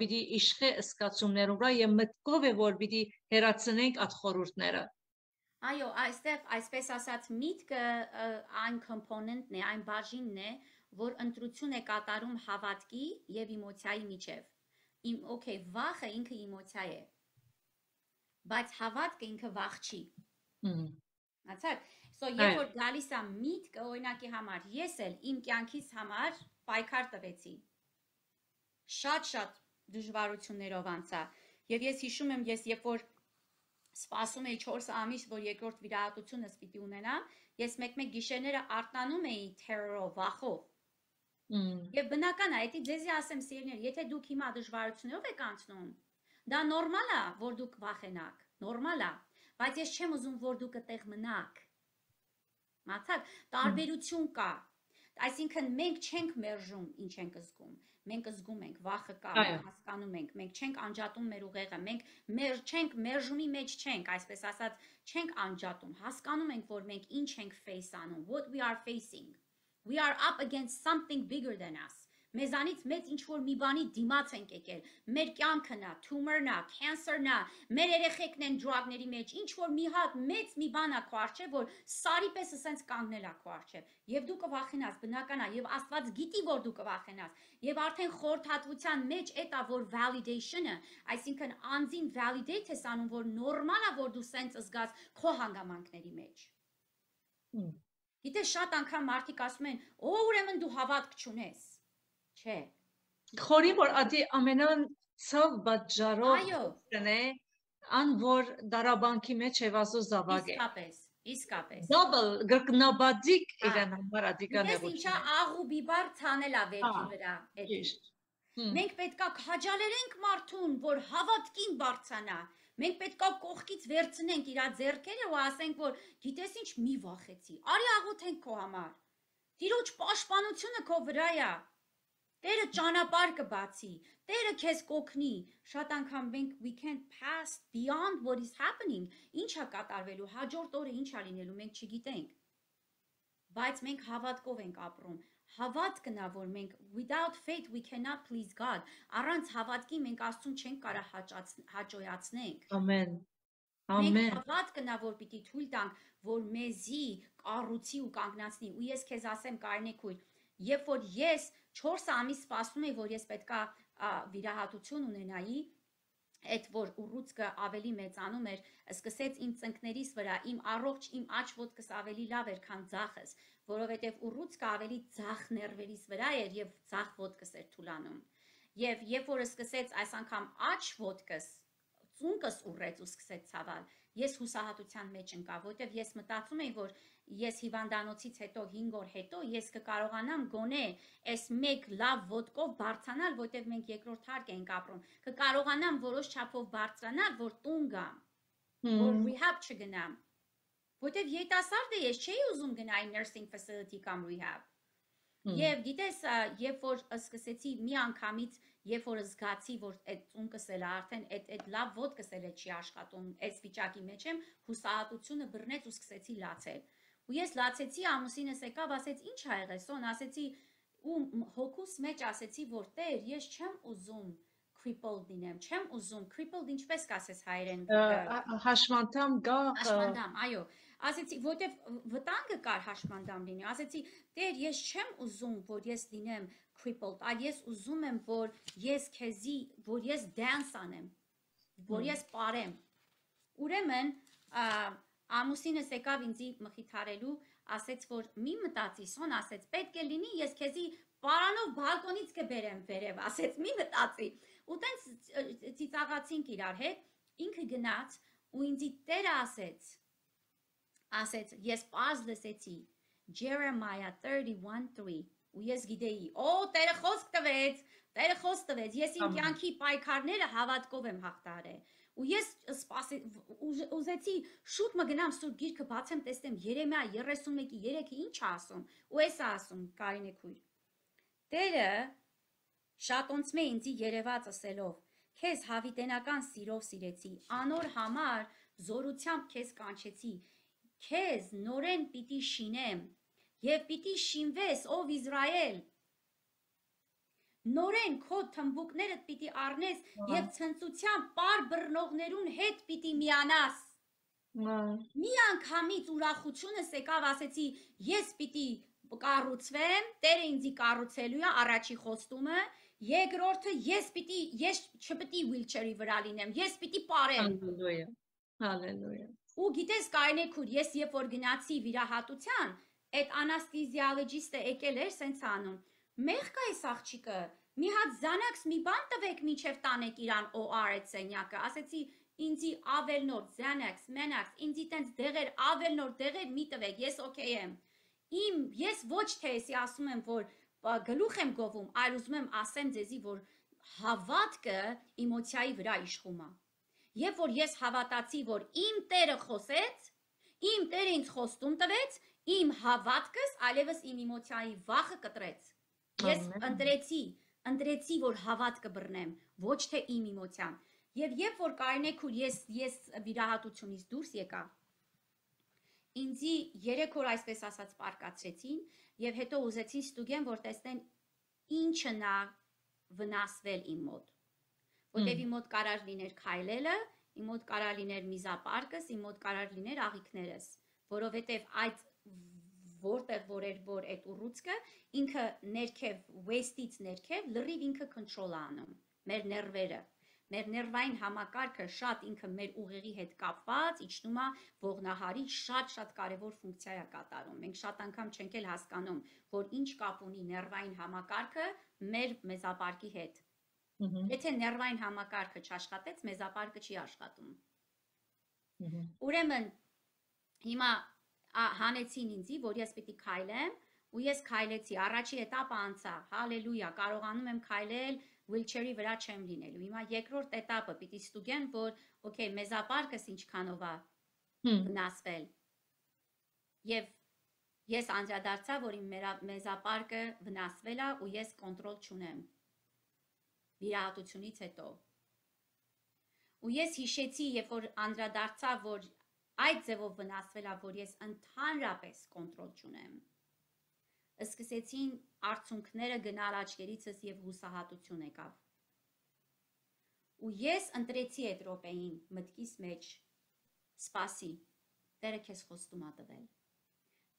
պիտի իշխե ըսկացումներով վրա եւ մտքով է որ պիտի հերացնենք at խորուրդները Այո, այստեղ այսպես ասած միտքը այն կոմպոնենտն է, այն բաժինն է, որ ընտրություն է կատարում հավատքի եւ էմոցիայի միջև։ Իմ օքեյ, վախը ինքը էմոցիա է բայց հավատքը ինքը վախ չի։ Հացար, so երբ որ գալիս է միտքը օրինակի համար, ես էլ իմ կյանքից համար պայքար տվեցի։ Շատ-շատ դժվարություններով անցա։ Եվ ես հիշում եմ, ես երբ որ սպասում էի 4 ամիս, որ երկրորդ վիրահատությունս պիտի ունենամ, ես մեկ-մեկ գիշերները արտանում էի terror-ով, վախով։ Եվ բնական է, դա ձեզի ասեմ սիրներ, եթե դուք հիմա դժվարություններով եք անցնում, Դա նորմալ է, որ դուք վախենաք, նորմալ է, բայց ես չեմ ուզում, որ դուք այդտեղ մնաք։ Մացակ, տարբերություն կա։ Այսինքն մենք չենք մերժում, ինչ ենք զգում։ Մենք զգում ենք, վախը կա, հասկանում ենք, մենք չենք անջատում մեր ուղեղը, մենք մեր չենք մերժումի մեջ չենք, այսպես ասած, չենք անջատում, հասկանում ենք, որ մենք ինչ ենք face անում, what we are facing. We are up against something bigger than us մեզանից մեծ ինչ որ մի բանի դիմաց ենք եկել։ Մեր կյանքն է, tumor-ն է, cancer-ն է, մեր երեխեքն են drug-ների մեջ, ինչ որ մի հատ մեծ մի բան է քո արչե, որ սարի պես ասենց կանգնել է քո արչե։ Եվ դու կվախենաս, բնական է, եւ Աստված գիտի, որ դու կվախենաս։ Եվ արդեն խորթատվության մեջ էտա որ validation-ը, այսինքն անձին validate ես անում, որ նորմալ է, որ դու սենց զգաս քո հանգամանքների մեջ։ Գիտես շատ անգամ մարդիկ ասում են, «Օ, ուրեմն դու հավատք չունես»։ Չէ։ Խորի որ ադի ամենան ցավ բաժարով կնե ան որ դարաբանքի մեջ եվազո զավակ է Իսկապես, իսկապես։ double գրկնաբադիկ իրեն համար ադիկա Ես ինչա նեղություն աղ ու բիբար ցանելա վերքի վրա։ Հմ, Մենք պետքա քաջալերենք մարդուն, որ հավատքին բարձանա։ Մենք պետքա կողքից վերցնենք իր ձեռքերը ու ասենք, որ գիտես ինչ մի վախեցի։ Արի աղոթենք քո համար։ Տիրոջ պաշտպանությունը քո վրա է։ Տերը ճանապարհ կբացի։ Տերը քեզ կօգնի։ Շատ անգամ մենք we can't pass beyond what is happening։ Ինչա կատարվելու, հաջորդ օրը ինչա լինելու, մենք չգիտենք։ Բայց մենք հավատքով ենք ապրում։ Հավատքն է, որ մենք without faith we cannot please God։ Առանց հավատքի մենք Աստծուն չենք կարող հաճած- հաճոյացնենք։ ամեն Մենք ամեն հավատքն է, որ պիտի թույլ տանք, որ մեզի կառուցի ու կանգնացնի։ Ու ես քեզ ասեմ, Կարինե քույր, երբ որ ես 4 ամիս սպասում եի, որ ես պետքա վիրահատություն ունենայի, այդ որ ուռուցքը ավելի մեծանում էր, սկսեց իմ ծնկներիս վրա, իմ առողջ, իմ աջ ոտքս ավելի լավ էր, քան ձախս, որովհետև ուռուցքը ավելի ձախ ներվերիս վրա էր եւ ձախ ոտքս էր թուլանում։ Եվ երբ որ սկսեց այս անգամ աջ ոտքս ծունկս ուռեց ու սկսեց ցավալ։ Ես հուսահատության մեջ ընկա, որտեվ ես մտածում էի, որ ես հիվանդանոցից հետո 5 օր հետո ես կկարողանամ գոնե այս մեկ լավ ոդկով բարձրանալ, որտեվ մենք երկրորդ հարկ ենք ապրում։ Կկարողանամ որոշ չափով բարձրանալ, որ տուն գամ, որ rehab չգնամ։ Որտեվ երիտասարդ է, ես չէի ուզում գնալ nursing facility կամ rehab։ Եվ գիտես, երբ որ սկսեցի մի անգամից, երբ որ զգացի, որ այդ ծունկս էլ արդեն այդ այդ լավ ոդկս էլ չի աշխատում, այս վիճակի մեջ եմ, հուսահատությունը բռնեց ու սկսեցի լացել։ Ու ես լացեցի, ամուսինս եկավ, ասեց, «Ինչ ա եղել»։ Սոն ասեցի ու հոգուս մեջ ասեցի, որ Տեր, ես չեմ ուզում crippled լինեմ, չեմ ուզում crippled ինչպես կասես հայերեն։ հաշմանդամ գա Հաշմանդամ, այո։ Ասեցի, որտեվ վտանգը կար հաշմանդամ լինի։ Ասեցի, Տեր, ես չեմ ուզում, որ ես լինեմ crippled, այլ ես ուզում եմ, որ ես քեզի, որ ես dance անեմ, որ ես ապարեմ։ Ուրեմն, ամուսինս եկավ ինձի մխիթարելու, ասեց, որ մի մտածի, սոն ասեց, պետք է լինի ես քեզի պարանով բալկոնից կբերեմ վերև, ասեց, մի մտածի։ Ու տենց ծիծաղացինք իրար հետ, ինքը գնաց ու ինձի Տերը ասեց, ասեց, ես պարզ լսեցի Jeremiah 31:3 ու ես գիտեի, օ, Տերը խոսք տվեց, Տերը խոսք տվեց, ես իմ կյանքի պայքարները հավատքով եմ հաղթարել։ Ու ես սպասի ուզ- ուզեցի շուտ մը գնամ Սուրբ Գիրքը բացեմ, տեսնեմ Երեմիա 31-ի 3-ը ինչ է ասում։ Ու էս է ասում Կարինե քույր։ Տերը շատ ոնցմե ինձի երևաց ասելով. Քեզ հավիտենական սիրով սիրեցի, անոր համար զորությամբ քեզ կանչեցի։ Քեզ նորեն պիտի շինեմ եւ պիտի շինվես, ով Իսրայել։ Նորեն քո թմբուկներդ պիտի առնես եւ ցնծությամբ պար բռնողներուն հետ պիտի միանաս։ Մի անգամից ուրախությունս եկավ, ասեցի, ես պիտի կառուցվեմ, Տերը ինձի կառուցելու է առաջի խոստումը, երկրորդը ես պիտի ես չպիտի wheelchair-ի վրա լինեմ, ես պիտի ապարեմ։ հալելույա հալելույա Ու գիտես Կարինե քուր, ես երբ որ գնացի վիրահատության, այդ անաստեզիոլոգիստը եկել էր սենց անում։ Մեղ կա այս աղջիկը, մի հատ Xanax մի բան տվեք միջև տանեք իրան այդ սենյակը։ Ասեցի ինձի ավելնոր Xanax, Menax, ինձի տենց դեղեր, ավելնոր դեղեր մի տվեք, ես օքեյ եմ։ Իմ ես ոչ թե էսի ասում եմ, որ գլուխ եմ գովում, այլ ուզում եմ ասեմ ձեզի, որ հավատքը էմոցիայի վրա իշխում է։ Երբ որ ես հավատացի, որ իմ Տերը խոսեց, իմ Տերը ինձ խոստում տվեց, իմ հավատքս այլևս իմ էմոցիայի վախը կտրեց։ Ես ընտրեցի, ընտրեցի, որ հավատքը բռնեմ, ոչ թե իմ էմոցիան։ Եվ երբ որ Կարինե քուր ես ես վիրահատությունից դուրս եկա, ինձի 3 օր այսպես ասած պարկացրեցին եւ հետո ուզեցին ստուգեն, որ տեսնեն ինչը նա վնասվել իմ մոտ։ Որտեւ իմ մոտ կարար լիներ քայլելը, իմ մոտ կարար լիներ միզապարկս, իմ մոտ կարար լիներ աղիքներս, որովհետեւ այդ որտեղ որ էր որ այդ ուռուցքը ինքը ներքև waist-ից ներքև լրիվ ինքը control անում մեր ներվերը մեր ներվային համակարգը շատ ինքը մեր ուղեղի հետ կապված իջնում է ողնահարի շատ-շատ կարևոր ֆունկցիա է կատարում մենք շատ անգամ չենք էլ հասկանում որ ինչ կապ ունի ներվային համակարգը մեր մեզապարկի հետ Եթե ներվային համակարգը չաշխատեց, մեզապարկը չի աշխատում։ Ուրեմն հիմա հանեցին ինձի, որ ես պիտի քայլեմ, ու ես քայլեցի, առաջի этаպը անցա, հալելույա, կարողանում եմ քայլել, wheelchair-ի վրա չեմ լինելու։ Հիմա երկրորդ этаպը պիտի ստուգեն, որ օքեյ, մեզապարկս ինչքանով է վնասվել։ Եվ ես անդրադարձա, որ իմ մեզապարկը վնասվել է ու ես կոնտրոլ չունեմ։ Վիրահատությունից հետո։ Ու ես հիշեցի, երբ որ անդրադարձա, որ Այդ ձևով վնասվել է, որ ես ընդհանրապես կոնտրոլ չունեմ։ Սկսեցին արցունքները գնալ աչքերիցս եւ հուսահատություն եկավ։ Ու ես ընտրեցի այդ րոպեին մտքիս մեջ. Սպասի, Տերը քեզ խոստում ա տվել։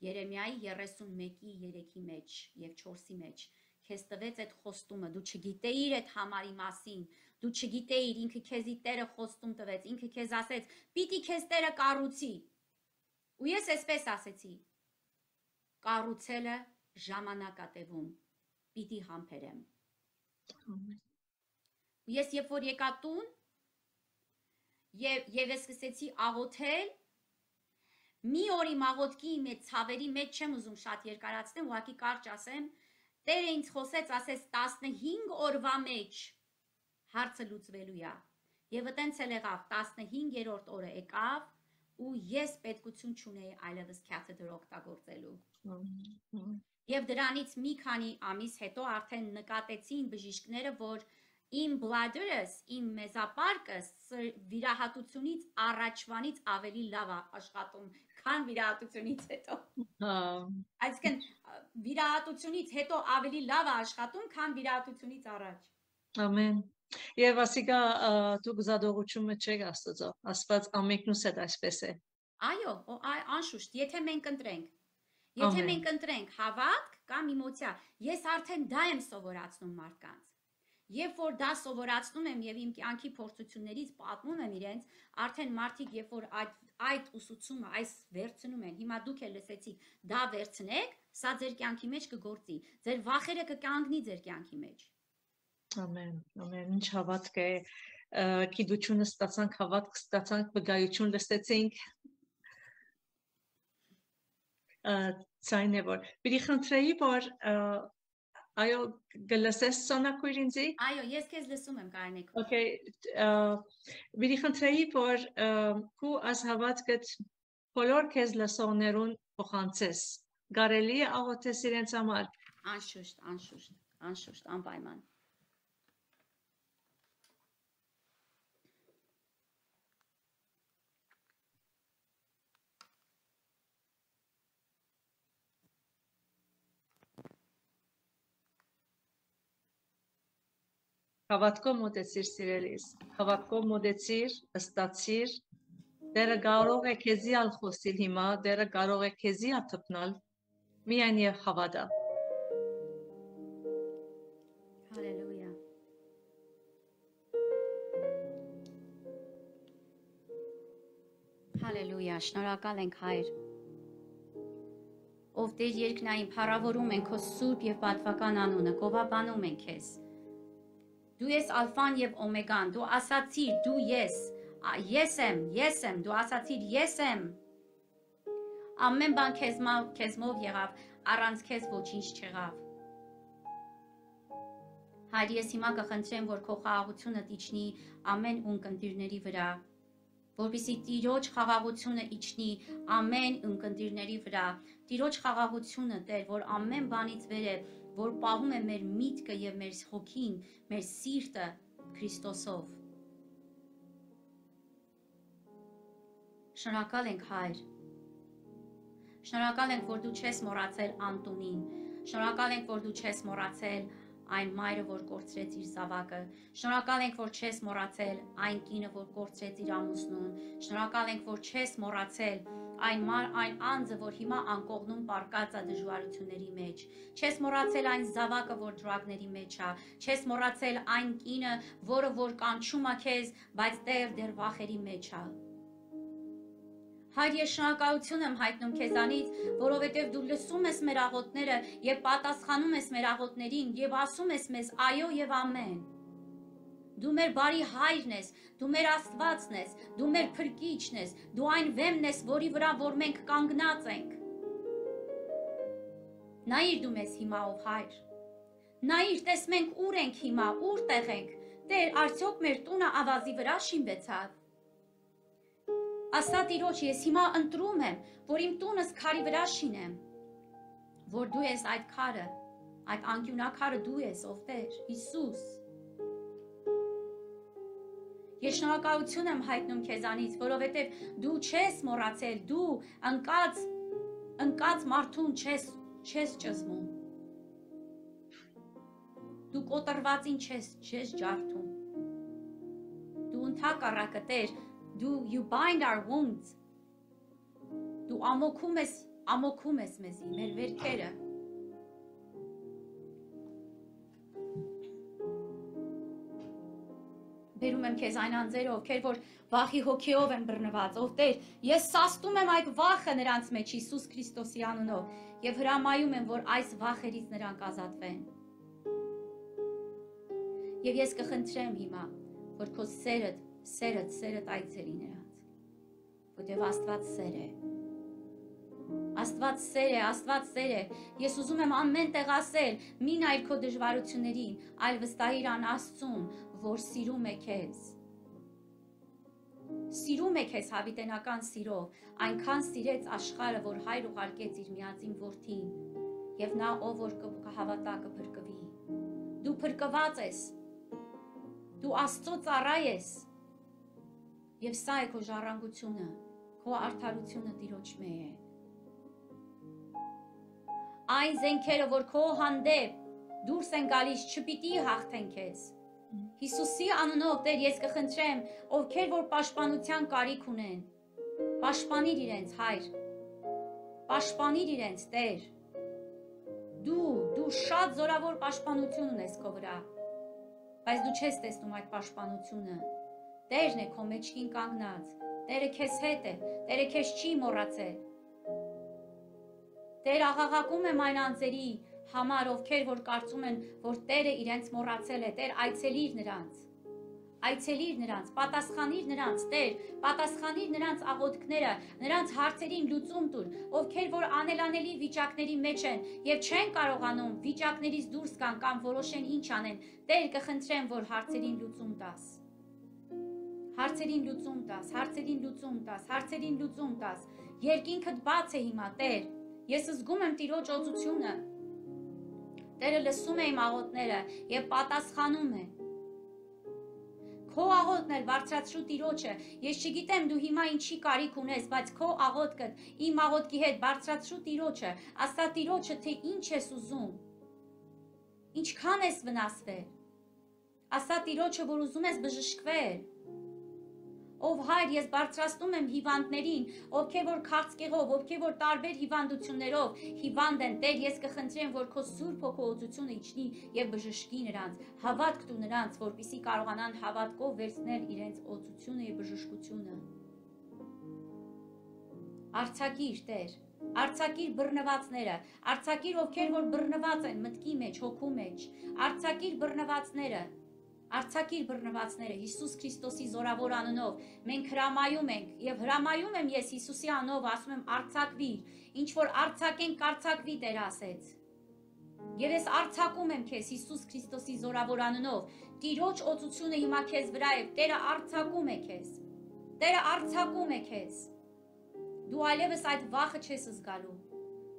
Երեմիայի 31-ի 3-ի մեջ եւ 4-ի մեջ քեզ տվեց այդ խոստումը, դու չգիտեիր այդ համարի մասին, դու չգիտեիր ինքը քեզի Տերը խոստում տվեց, ինքը քեզ ասեց՝ «Պիտի քեզ Տերը կառուցի»։ Ու ես այսպես ասեցի. կառուցելը ժամանակատևում պիտի համբերեմ։ Ես երբ որ եկա տուն եւ եւ ես սկսեցի աղոթել մի օրի մաղոթքի մեջ ցավերի մեջ չեմ ուզում շատ երկարացնեմ, ուղղակի կարճ ասեմ, Տերը ինձ խոսեց, ասեց 15 օրվա մեջ հարցը լուծվելու է։ Եվ այտենց էլ եղավ 15-րդ օրը եկավ ու ես պետքություն չունեի այլևս catheter օգտագործելու։ Եվ դրանից մի քանի ամիս հետո արդեն նկատեցին բժիշկները, որ իմ bladder-ս, իմ մեզապարկս վիրահատությունից առաջվանից ավելի լավ է աշխատում, քան վիրահատությունից հետո։ Հա։ Այսինքն վիրահատությունից հետո ավելի լավ է աշխատում, քան վիրահատությունից առաջ։ Ամեն։ Եվ ասիկա դու գզադողությունը չեք աստծո։ Աստված ամենքնուս հետ այսպես է։ Այո, անշուշտ, եթե մենք ընտրենք Եթե մենք ընտրենք հավատք կամ իմոցիա, ես արդեն դա եմ սովորացնում մարդկանց։ Երբ որ դա սովորացնում եմ եւ իմ կյանքի փորձություններից պատմում եմ իրենց, արդեն մարդիկ երբ որ այդ այդ ուսուցումը այս վերցնում են, հիմա դուք էլ լսեցիք, դա վերցնեք, սա ձեր կյանքի մեջ կգործի։ Ձեր վախերը կկանգնի ձեր կյանքի մեջ։ Ամեն, ամեն, ինչ հավատք է, գիտությունը ստացանք, հավատք ստացանք, վկայություն լսեցինք, ցայնը որ պիտի խնդրեի որ այո գլսես սոնակույր ինձի այո ես քեզ լսում եմ կարնիկ Okay պիտի խնդրեի որ քու աս հավատքդ բոլոր քեզ լսողներուն փոխանցես գարելի է աղոթես իրենց համար անշուշտ անշուշտ անշուշտ անպայման Հավատքով մոտեցիր սիրելիս, հավատքով մոտեցիր, ըստացիր, Դերը կարող է քեզի ալ խոսիլ հիմա, Դերը կարող է քեզի աթփնալ, միայն եւ հավատա։ Հալելույա։ Հալելույա, շնորհակալ ենք Հայր։ Ով Տեր երկնային փառավորում ենք քո սուրբ եւ պատվական անունը, գովաբանում ենք քեզ Դու ես ալֆան եւ օմեգան, դու ասացիր, դու ես, ես եմ, ես եմ, դու ասացիր, ես եմ։ Ամեն բան քեզմով, քեզմով եղավ, առանց քեզ ոչինչ չեղավ։ Հայր, ես հիմա կխնդրեմ, որ քո խաղաղությունը իջնի ամեն ունկնդիրների վրա, որպիսի Տիրոջ խաղաղությունը իջնի ամեն ունկնդիրների վրա։ Տիրոջ խաղաղությունը Տեր, որ ամեն բանից վեր է, որ պահում է մեր միտքը եւ մեր հոգին, մեր սիրտը Քրիստոսով։ Շնորհակալ ենք Հայր։ Շնորհակալ ենք, որ դու չես մոռացել Անտոնին։ Շնորհակալ ենք, որ դու չես մոռացել այն մայրը, որ կորցրեց իր զավակը։ Շնորհակալ ենք, որ չես մոռացել այն կինը, որ կորցրեց իր ամուսնուն։ Շնորհակալ ենք, որ չես մոռացել այն այն անձը, որ հիմա անկողնում պարկած է դժվարությունների մեջ։ Չես մոռացել այն զավակը, որ դրագների մեջ է։ Չես մոռացել այն կինը, որը որ կանչում է քեզ, բայց դեռ դեռ վախերի մեջ է։ Հայր, ես շնորհակալություն եմ հայտնում քեզանից, որովհետև դու լսում ես մեր աղոթները եւ պատասխանում ես մեր աղոթներին եւ ասում ես մեզ այո եւ ամեն։ Դու մեր բարի հայրն ես, դու մեր Աստվածն ես, դու մեր փրկիչն ես, դու այն վեմն ես, որի վրա որ մենք կանգնած ենք։ Նայիր դու մեզ հիմա ով հայր։ Նայիր, տես մենք ուր ենք հիմա, ուր տեղ ենք։ Տեր, արդյոք մեր տունը ավազի վրա շինվեցավ։ Ասա Տիրոջ, ես հիմա ընտրում եմ, որ իմ տունս քարի վրա շինեմ, որ դու ես այդ քարը, այդ անկյունակարը դու ես, ով Տեր, Հիսուս։ Ես շնորհակալություն եմ հայտնում քեզանից, որովհետև դու չես մոռացել, դու անկած անկած մարդուն չես չես ճզմում։ Դու կոտրվածին չես չես ջարդում։ Դու ընդհակառակը Տեր, դու you bind our wounds։ Դու ամոքում ես, ամոքում ես մեզի, մեր վերքերը բերում եմ քեզ այն անձերը, ովքեր որ վախի հոգեով են բռնված, ով Տեր, ես սաստում եմ այդ վախը նրանց մեջ Հիսուս Քրիստոսի անունով եւ հրամայում եմ, որ այս վախերից նրանք ազատվեն։ Եվ ես կխնդրեմ հիմա, որ քո սերդ, սերդ, սերդ այցելի նրանց։ Որտեւ Աստված սեր է։ Աստված սեր է, Աստված սեր է։ Ես ուզում եմ ամեն տեղ ասել՝ մի նայր քո դժվարություններին, այլ վստահիր ան Աստծուն, որ սիրում է քեզ։ Սիրում է քեզ հավիտենական սիրով, այնքան սիրեց աշխարը, որ հայր ուղարկեց իր միածին որդին, եւ նա ով որ կհավատա կփրկվի։ Դու փրկված ես։ Դու Աստծո ծառա ես։ Եվ սա է քո ժառանգությունը, քո արդարությունը Տիրոջ մե է։ Այն զենքերը, որ քո հանդեպ դուրս են գալիս, չպիտի հաղթեն քեզ Հիսուսի անունով Տեր ես կխնդրեմ, ովքեր որ պաշտպանության կարիք ունեն, պաշտպանիր իրենց, Հայր։ Պաշտպանիր իրենց, Տեր։ Դու, դու շատ զորավոր պաշտպանություն ունես քո վրա, բայց դու չես տեսնում այդ պաշտպանությունը։ Տերն է քո մեջքին կանգնած։ Տերը քեզ հետ է, Տերը քեզ չի մոռացել։ Տեր աղաղակում եմ այն անձերի, համար, ովքեր որ կարծում են, որ Տերը իրենց մոռացել է, Տեր այցելիր նրանց։ Այցելիր նրանց, պատասխանիր նրանց, Տեր, պատասխանիր նրանց աղոթքները, նրանց հարցերին լուծում տուր, ովքեր որ անելանելի վիճակների մեջ են եւ չեն կարողանում վիճակներից դուրս գան կամ որոշեն ինչ անեն, Տեր կխնդրեմ, որ հարցերին լուծում տաս հարցերին լուծում տաս, հարցերին լուծում տաս, հարցերին լուծում տաս։ Երկինքդ բաց է հիմա, Տեր։ Ես զգում եմ Տիրոջ օծությունը։ Տերը լսում է իմ աղոթները եւ պատասխանում է։ Քո աղոթն էլ բարձրացրու Տիրոջը։ Ես չգիտեմ դու հիմա ինչի կարիք ունես, բայց քո աղոթքը իմ աղոթքի հետ բարձրացրու Տիրոջը։ Ասա Տիրոջը, թե ինչ ես ուզում։ Ինչքան ես վնասվել։ Ասա Տիրոջը, որ ուզում ես բժշկվել Ով հայր, ես բարձրացնում եմ հիվանդներին, ովքեր որ քաղցկեղով, ովքեր որ տարբեր հիվանդություններով հիվանդ են, Տեր, ես կխնդրեմ, որ քո սուրբ հոգողությունը իջնի եւ բժշկի նրանց, հավատք տու նրանց, որպիսի կարողանան հավատքով վերցնել իրենց օծությունը եւ բժշկությունը։ Արցակիր, Տեր, Արցակիր բռնվածները, արցակիր ովքեր որ բռնված են մտքի մեջ, հոգու մեջ, արցակիր բռնվածները, Արցակիր բռնվածները Հիսուս Քրիստոսի զորավոր անունով մենք հրամայում ենք եւ հրամայում եմ ես Հիսուսի անունով ասում եմ արցակվիր ինչ որ արցակեն կարցակվի Տեր ասեց Եվ ես արցակում եմ քեզ Հիսուս Քրիստոսի զորավոր անունով Տիրոջ օծությունը հիմա քեզ վրա է Տերը արցակում է քեզ Տերը արցակում է քեզ Դու այլևս այդ վախը չես զգալու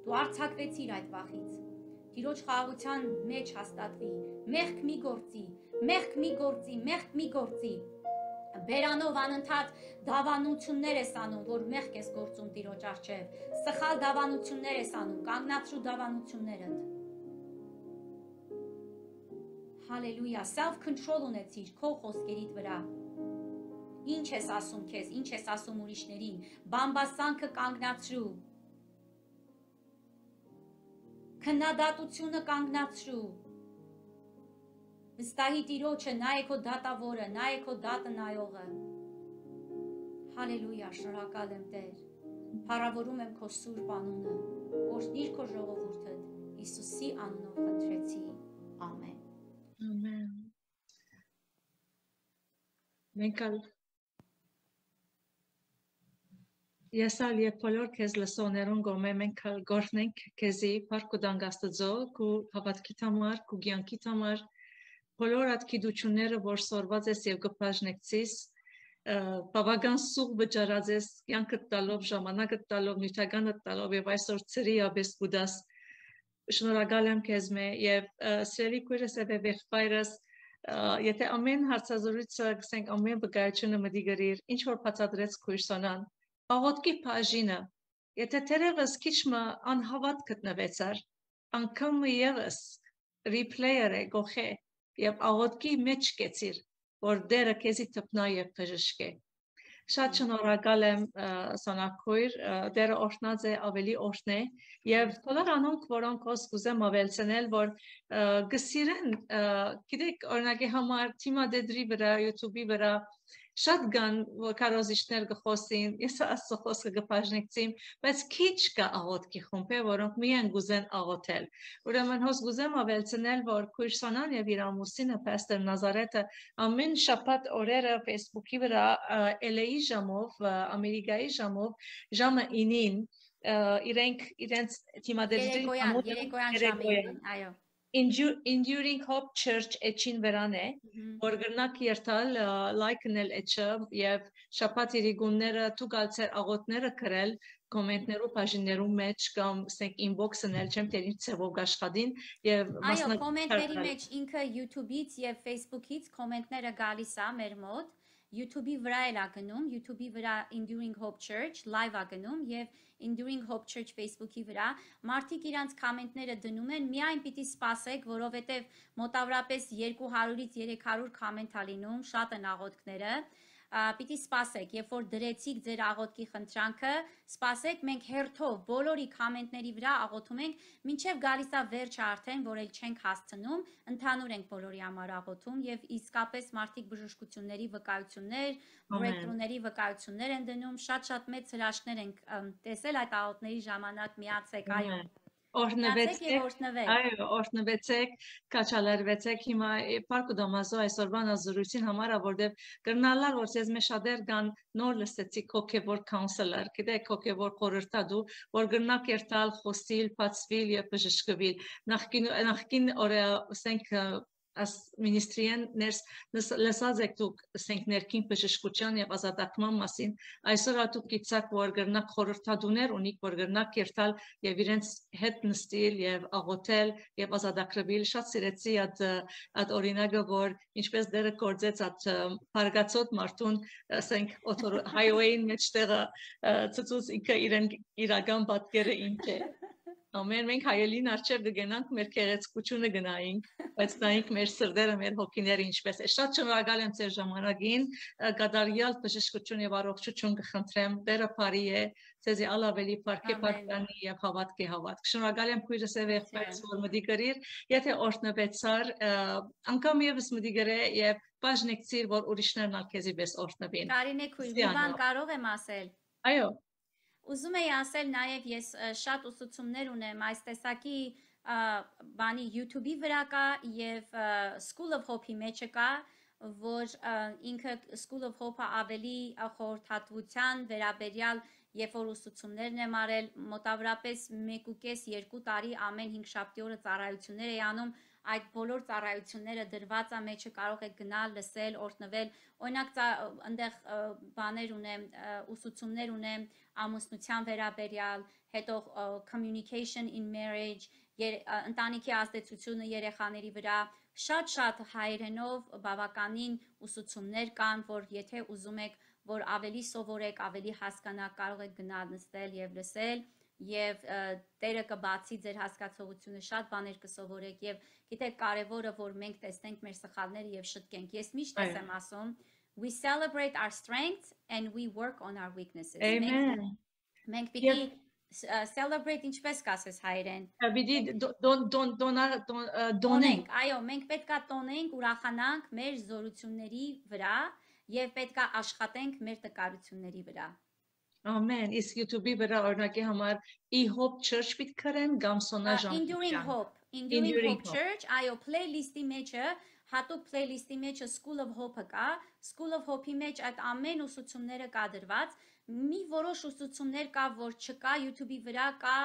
Դու արցակվեցիր այդ վախից Տիրոջ խաղաղության մեջ հաստատվի մեղք մի գործի մեղք մի գործի, մեղք մի գործի։ Բերանով անընդհատ դավանություններ ես անում, որ մեղք ես գործում Տիրոջ առջև։ Սխալ դավանություններ ես անում, կանգնացրու դավանություններդ։ Հալելույա, self control ունեցիր քո խոսքերիդ վրա։ Ինչ ես ասում քեզ, ինչ ես ասում ուրիշներին։ Բամբասանքը կանգնացրու։ Քննադատությունը կանգնացրու Վստահի Տիրոջը, նա է քո դատավորը, նա է քո դատը նայողը։ Հալելույա, շնորհակալ եմ Տեր։ Փառավորում եմ քո սուրբ անունը։ Օրհնիր քո ժողովուրդը։ Հիսուսի անունով խնդրեցի։ Ամեն։ Ամեն։ Մենք ալ Ես ալ եւ բոլոր քեզ լսողներուն գոմե մենք ալ գործնենք քեզի բարք ու դանգաստծո քու հավատքի համար, քու ցանկի համար բոլոր այդ գիտությունները, որ սորված ես եւ կբաժնեցիս, բավական սուղ վճարած ես կյանքը տալով, ժամանակը տալով, նյութականը տալով եւ այսօր ծրի աբես գուդաս շնորհակալ եմ քեզ մե եւ սիրելի քույրս եւ եղբայրս եթե ամեն հարցազրույցը, գսենք ամեն վկայությունը մտի գրիր, ինչ որ բացատրեց քույրսոնան, աղոտքի բաժինը, եթե թերևս քիչ մը անհավատ գտնվեցար, անգամ եւս replayer-ը գողե եւ աղոտքի մեջ կեցիր, որ դերը քեզի տպնա եւ բժշկե։ Շատ շնորհակալ եմ Սոնակույր, դերը օրհնած է ավելի օրհնե եւ բոլոր անոնք, որոնք ոս կուզեմ ավելցնել, որ գսիրեն, գիտեք, օրինակի համար թիմա դեդրի վրա, YouTube-ի վրա շատ կան կարոզիչներ գխոսին, ես աստծո խոսքը գբաժնեցիմ, բայց քիչ կա աղոթքի խումբեր, որոնք միայն գուզեն աղոթել։ Ուրեմն հոս գուզեմ ավելցնել, որ Քույրսոնան եւ իր ամուսինը Պաստոր Նազարեթը ամեն շաբաթ օրերը Facebook-ի վրա LA-ի ժամով, Ամերիկայի ժամով ժամը 9-ին իրենք իրենց թիմադերների երեկոյան երեկոյան ժամին, այո Enduring Hope Church էջին վրան է, որ գրնակ երթալ լայքնել էջը եւ շապատ իրիգունները թուգալցեր աղոտները գրել կոմենտներու բաժիններու մեջ կամ ասենք inbox-նել չեմ թե ինչ ծավով աշխատին եւ Այո, կոմենտների մեջ ինքը YouTube-ից եւ Facebook-ից կոմենտները գալիս է մեր մոտ YouTube-ի վրա էլ ա գնում, YouTube-ի վրա Enduring Hope Church live ա գնում եւ Enduring Hope Church Facebook-ի վրա մարդիկ իրանց կոմենտները դնում են, միայն պիտի սպասեք, որովհետեւ մոտավորապես 200-ից 300 կոմենտ ա լինում, շատ են աղոթքները պիտի սպասեք, երբ որ դրեցիք ձեր աղոթքի խնդրանքը, սպասեք, մենք հերթով բոլորի կոմենտների վրա աղոթում ենք, մինչև գալիս է վերջը արդեն, որ էլ չենք հասցնում, ընդհանուր ենք բոլորի համար աղոթում եւ իսկապես մարդիկ բժշկությունների վկայություններ, breakthrough-ների վկայություններ են դնում, շատ-շատ մեծ հրաշքներ ենք տեսել այդ աղոթների ժամանակ միացեք, այո օրհնվեցեք այո օրհնվեցեք կաչալերվեցեք հիմա պարկու դոմազո այսօրվան ազրույցին համարա որտեվ կրնալար որ ես մեշադեր կան նոր լսեցի հոգևոր counselor գիտեք հոգևոր խորհրդադու որ գրնակ երթալ խոսիլ բացվիլ եւ բժշկվիլ նախքին նախքին օրը ասենք as ministrien ներս լսած եք դուք ասենք ներքին բժշկության եւ ազատացման մասին այսօր ատուք գիծակ որ գրնակ խորհրդադուներ ունիք որ գրնակ երթալ եւ իրենց հետ նստիլ եւ աղոթել եւ ազատագրվել շատ սիրեցի այդ այդ օրինակը որ ինչպես դերը կործեց այդ բարգացոտ մարդուն ասենք օթոր highway-ին մեջտեղը ծծուց ինքը իրեն իրական պատկերը ինչ է Ամեն մենք հայելին արջեր կգնանք, մեր քերեցկությունը գնայինք, բայց նայինք մեր սրդերը, մեր հոգիները ինչպես է։ Շատ շնորհակալ եմ ձեր ժամանակին, կատարյալ բժշկություն եւ առողջություն կխնդրեմ։ Տերը բարի է, ցեզի ալավելի բարքի բարքանի եւ հավատքի հավատք։ Շնորհակալ եմ քույրս եւ եղբայրս, որ մտի գրիր, եթե օրտնվեցար, անգամ եւս մտի գրե եւ բաժնեցիր, որ ուրիշներն ալ քեզի պես օրտնվեն։ Կարինե քույր, բան կարող եմ ասել։ Այո։ Ուզում եի ասել նաև ես շատ ուսուցումներ ունեմ այս տեսակի բանի YouTube-ի վրա կա եւ School of Hope-ի մեջը կա որ ինքը School of Hope-ը ավելի խորհրդատվության վերաբերյալ երբ որ ուսուցումներն եմ արել մոտավորապես 1.5-2 տարի ամեն 5 շաբթի օրը ծառայություններ էի անում այդ բոլոր ծառայությունները դրված է մեջը կարող եք գնալ, լսել, օրտնվել։ Օրինակ այնտեղ բաներ ունեմ, ուսուցումներ ունեմ ամուսնության վերաբերյալ, հետո communication in marriage, ընտանիքի ազդեցությունը երեխաների վրա, շատ-շատ հայերենով բավականին ուսուցումներ կան, որ եթե ուզում եք, որ ավելի սովորեք, ավելի հասկանաք, կարող եք գնալ նստել եւ լսել եւ Տերը կբացի ձեր հասկացողությունը, շատ բաներ կսովորեք եւ գիտեք կարեւորը որ մենք տեսնենք մեր սխալները եւ շտկենք։ Ես միշտ եմ ասում, we celebrate our strengths and we work on our weaknesses։ Amen։ Մենք պիտի celebrate ինչպես կասես հայերեն։ Պիտի դոն դոն դոնենք։ Այո, մենք պետքա տոնենք, ուրախանանք մեր զորությունների վրա եւ պետքա աշխատենք մեր տկարությունների վրա։ Ամեն, իսկ YouTube-ի վրա օրինակի համար e-hope church պիտի կամ սոնա ժամ։ Enduring hope, Enduring Hope Church, այո, playlist-ի մեջը հատուկ playlist-ի մեջը School of Hope-ը կա, School of Hope-ի մեջ այդ ամեն ուսուցումները կա դրված, մի որոշ ուսուցումներ կա, որ չկա YouTube-ի վրա, կա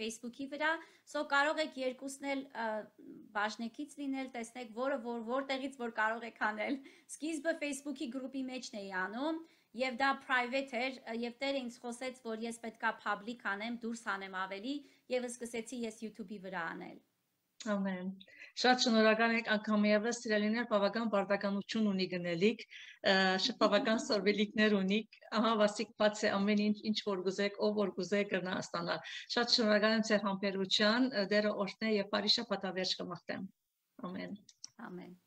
Facebook-ի վրա, so կարող եք երկուսն էլ բաժնեկից լինել, տեսնեք որը որ որտեղից որ կարող եք անել։ Սկիզբը Facebook-ի գրուպի մեջն էի անում, եւ դա private էր եւ Տերը ինձ խոսեց, որ ես պետքա public անեմ, դուրս անեմ ավելի եւ սկսեցի ես YouTube-ի վրա անել։ Ամեն։ Շատ շնորհակալ ենք անգամ եւս սիրելիներ, բավական բարդականություն ունի գնելիք, շատ բավական սորվելիքներ ունի։ Ահա վասիկ բաց է ամեն ինչ ինչ որ գուզեք, ով որ գուզեք կրնա ստանալ։ Շատ շնորհակալ եմ ձեր համբերության, դերը օրհնե եւ բարի շաբաթ ավերջ կմաղթեմ։ Ամեն։ Ամեն։